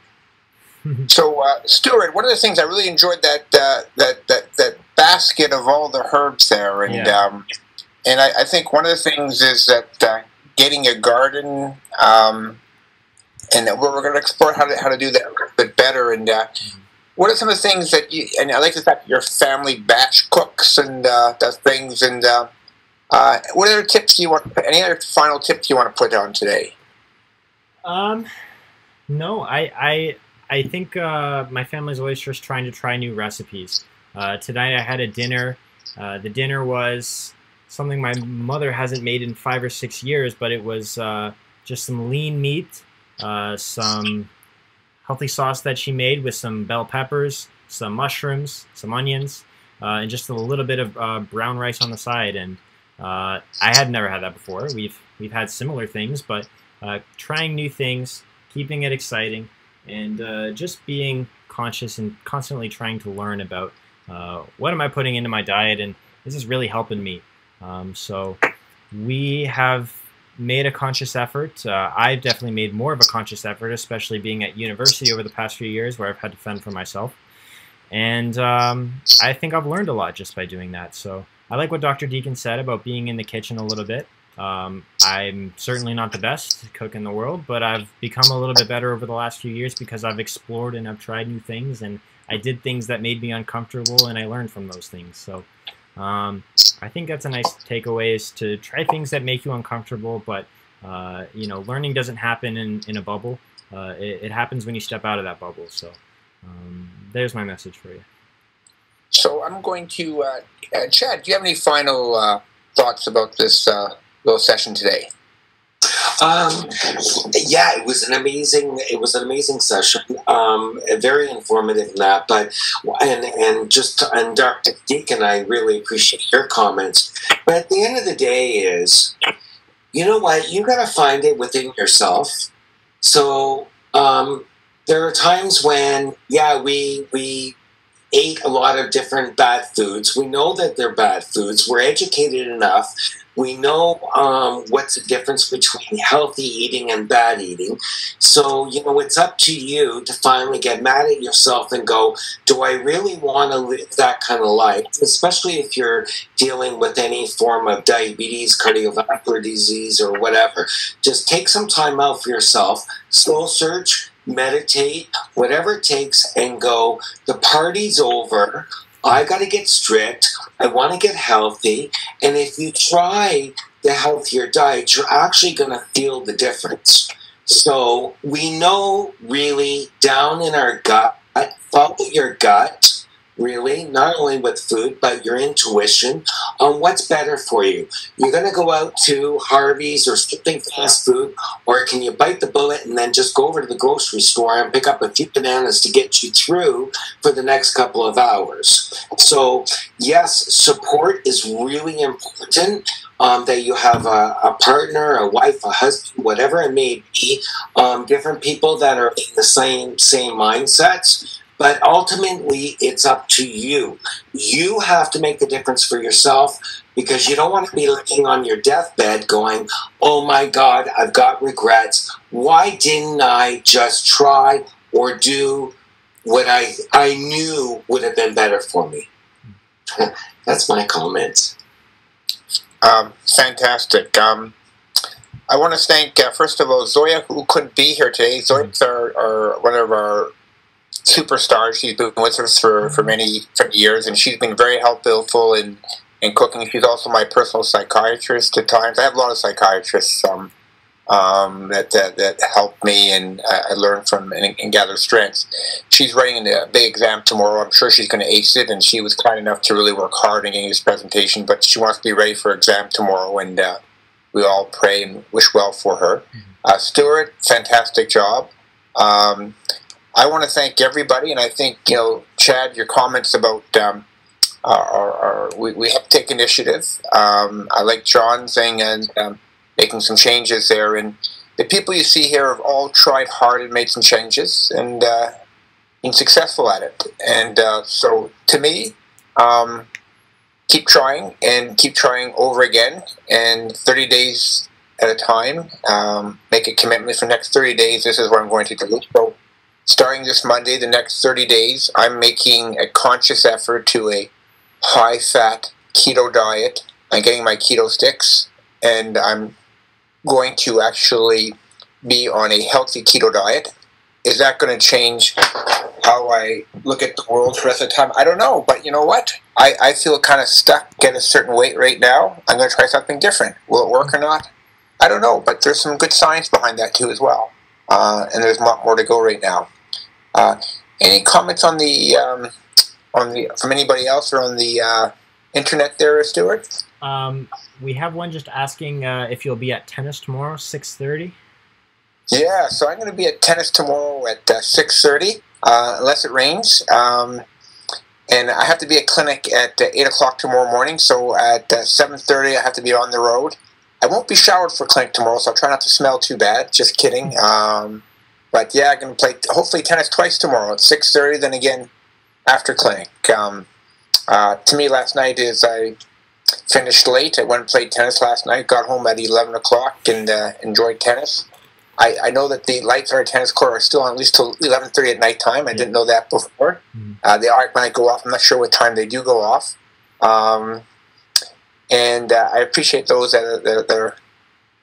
[SPEAKER 2] so, uh, Stuart, one of the things I really enjoyed that uh, that that that basket of all the herbs there, and
[SPEAKER 1] Yeah.
[SPEAKER 2] um, and I, I think one of the things is that uh, getting a garden, um, and we're, we're going to explore how to how to do that a bit better. And uh, what are some of the things that you? And I like the fact your family batch cooks and uh, does things. And uh, uh, what other tips do you want? Any other final tips you want to put on today?
[SPEAKER 1] Um, no, I I I think uh, my family's always just trying to try new recipes. Uh, tonight I had a dinner. The dinner was something my mother hasn't made in five or six years, but it was uh, just some lean meat, uh, some healthy sauce that she made with some bell peppers, some mushrooms, some onions, uh, and just a little bit of uh, brown rice on the side. And uh, I had never had that before. We've we've had similar things, but uh, trying new things, keeping it exciting, and just being conscious and constantly trying to learn about what am I putting into my diet, and this is really helping me. Um, so we have made a conscious effort. Uh, I've definitely made more of a conscious effort, especially being at university over the past few years, where I've had to fend for myself. And um, I think I've learned a lot just by doing that. So I like what Dr. Deacon said about being in the kitchen a little bit. Um, I'm certainly not the best cook in the world, but I've become a little bit better over the last few years because I've explored and I've tried new things and I did things that made me uncomfortable and I learned from those things. So um, I think that's a nice takeaway is to try things that make you uncomfortable, but uh, you know, learning doesn't happen in, in a bubble. Uh, it, it happens when you step out of that bubble. So um, there's my message for you.
[SPEAKER 2] So I'm going to uh, uh, Chad. Do you have any final uh, thoughts about this uh, little session today?
[SPEAKER 3] Um, yeah, it was an amazing. It was an amazing session. Um, very informative in that. But and and just and Dr. Deacon, I really appreciate your comments. But at the end of the day, is you know what you got to find it within yourself. So um, there are times when yeah, we we ate a lot of different bad foods. We know that they're bad foods. We're educated enough. We know um, what's the difference between healthy eating and bad eating. So, you know, it's up to you to finally get mad at yourself and go, do I really want to live that kind of life? Especially if you're dealing with any form of diabetes, cardiovascular disease, or whatever. Just take some time out for yourself, soul search, meditate, whatever it takes, and go, the party's over. I got to get strict. I want to get healthy. And if you try the healthier diet, you're actually going to feel the difference. So we know really down in our gut, follow your gut, really, not only with food, but your intuition on what's better for you. You're going to go out to Harvey's or something fast food, or can you bite the bullet and then just go over to the grocery store and pick up a few bananas to get you through for the next couple of hours? So, yes, support is really important. Um, that you have a, a, partner, a wife, a husband, whatever it may be, um, different people that are in the same same mindsets. But ultimately, it's up to you. You have to make the difference for yourself because you don't want to be laying on your deathbed going, oh my God, I've got regrets. Why didn't I just try or do what I, I knew would have been better for me? That's my comment.
[SPEAKER 2] Um, fantastic. Um, I want to thank, uh, first of all, Zoya, who couldn't be here today. Zoya's our, our, one of our superstars. She's been with us for, for many, for years, and she's been very helpful in, in cooking. She's also my personal psychiatrist at times. I have a lot of psychiatrists um, um, that, that, that help me and I, I learn from and, and gather strengths. She's writing a big exam tomorrow. I'm sure she's going to ace it, and she was kind enough to really work hard in getting this presentation, but she wants to be ready for exam tomorrow, and uh, we all pray and wish well for her. Uh, Stuart, fantastic job. Um, I want to thank everybody, and I think you know, Chad, your comments about um, we, we have to take initiative. Um, I like John saying and um, making some changes there, and the people you see here have all tried hard and made some changes and uh, been successful at it. And uh, so, to me, um, keep trying and keep trying over again, and 30 days at a time. Um, make a commitment for next 30 days. This is what I'm going to do. So starting this Monday, the next 30 days, I'm making a conscious effort to a high fat keto diet. I'm getting my keto sticks, and I'm going to actually be on a healthy keto diet. Is that going to change how I look at the world for the rest of the time? I don't know, but you know what? I, I feel kind of stuck at a certain weight right now. I'm going to try something different. Will it work or not? I don't know, but there's some good science behind that too as well. Uh, and there's a lot more to go right now. Uh, any comments on the um, on the from anybody else or on the uh, internet there, Stuart?
[SPEAKER 1] Um, we have one just asking uh, if you'll be at tennis tomorrow, six thirty.
[SPEAKER 2] Yeah, so I'm going to be at tennis tomorrow at uh, six thirty, uh, unless it rains. Um, and I have to be at clinic at uh, eight o'clock tomorrow morning. So at uh, seven thirty, I have to be on the road. I won't be showered for clinic tomorrow, so I'll try not to smell too bad. Just kidding. Um, but yeah, I'm going to play hopefully tennis twice tomorrow at six thirty. Then again after clinic. Um, uh, to me, last night is I finished late. I went and played tennis last night. Got home at eleven o'clock and uh, enjoyed tennis. I, I know that the lights on our tennis court are still on at least till eleven thirty at night time. I didn't know that before. Mm-hmm. Uh, they are might go off. I'm not sure what time they do go off. Um, and uh, I appreciate those that are, that are,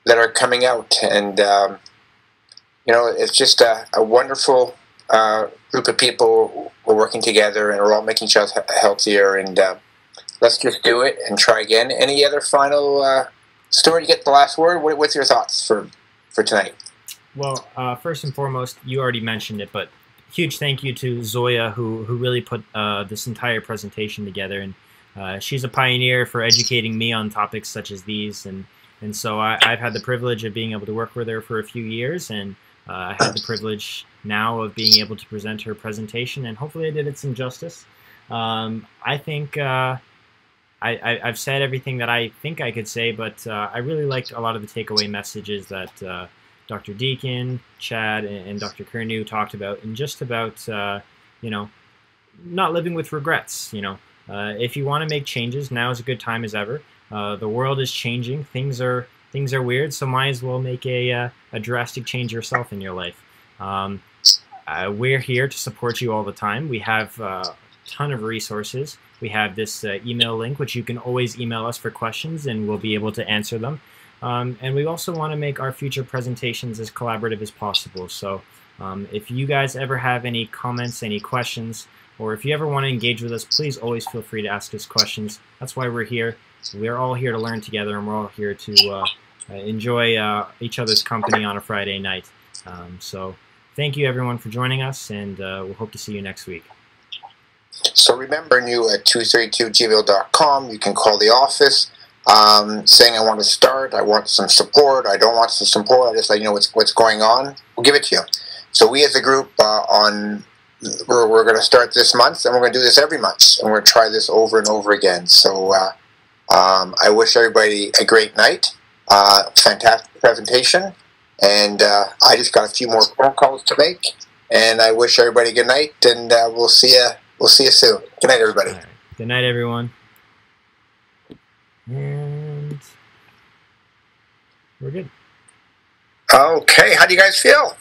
[SPEAKER 2] that are coming out. And um, you know, it's just a, a wonderful uh, group of people we're working together, and we're all making each other healthier. And uh, let's just do it and try again. Any other final uh, story? to get the last word. What, what's your thoughts for for tonight?
[SPEAKER 1] Well, uh, first and foremost, you already mentioned it, but huge thank you to Zoya who who really put uh, this entire presentation together, and uh, she's a pioneer for educating me on topics such as these, and and so I, have had the privilege of being able to work with her for a few years, and uh, I had the privilege now of being able to present her presentation, and hopefully I did it some justice. Um, I think uh, I, have said everything that I think I could say, but uh, I really liked a lot of the takeaway messages that uh, Dr. Deacon, Chad, and, and Dr. Curnew talked about, and just about, uh, you know, not living with regrets. You know, uh, if you want to make changes, now is a good time as ever. the world is changing. Things are things are weird, so might as well make a, uh, a drastic change yourself in your life. Um, uh, we're here to support you all the time. We have uh, a ton of resources. We have this uh, email link, which you can always email us for questions, and we'll be able to answer them. Um, and we also want to make our future presentations as collaborative as possible. So um, if you guys ever have any comments, any questions, or if you ever want to engage with us, please always feel free to ask us questions. That's why we're here. We're all here to learn together, and we're all here to uh, uh, enjoy uh, each other's company on a Friday night. Um, so thank you everyone for joining us, and uh, we'll hope to see you next week.
[SPEAKER 2] So remember, new at 232gmail.com. You can call the office um, saying I want to start, I want some support, I don't want some support, I just let you know what's, what's going on. We'll give it to you. So we as a group uh, on we're, we're going to start this month, and we're going to do this every month, and we're going to try this over and over again. So uh, um, I wish everybody a great night. Uh, fantastic presentation. And uh, I just got a few more phone calls to make. And I wish everybody good night. And uh, we'll see you. We'll see you soon. Good night, everybody. Right.
[SPEAKER 1] Good night, everyone. And we're good.
[SPEAKER 2] Okay. How do you guys feel?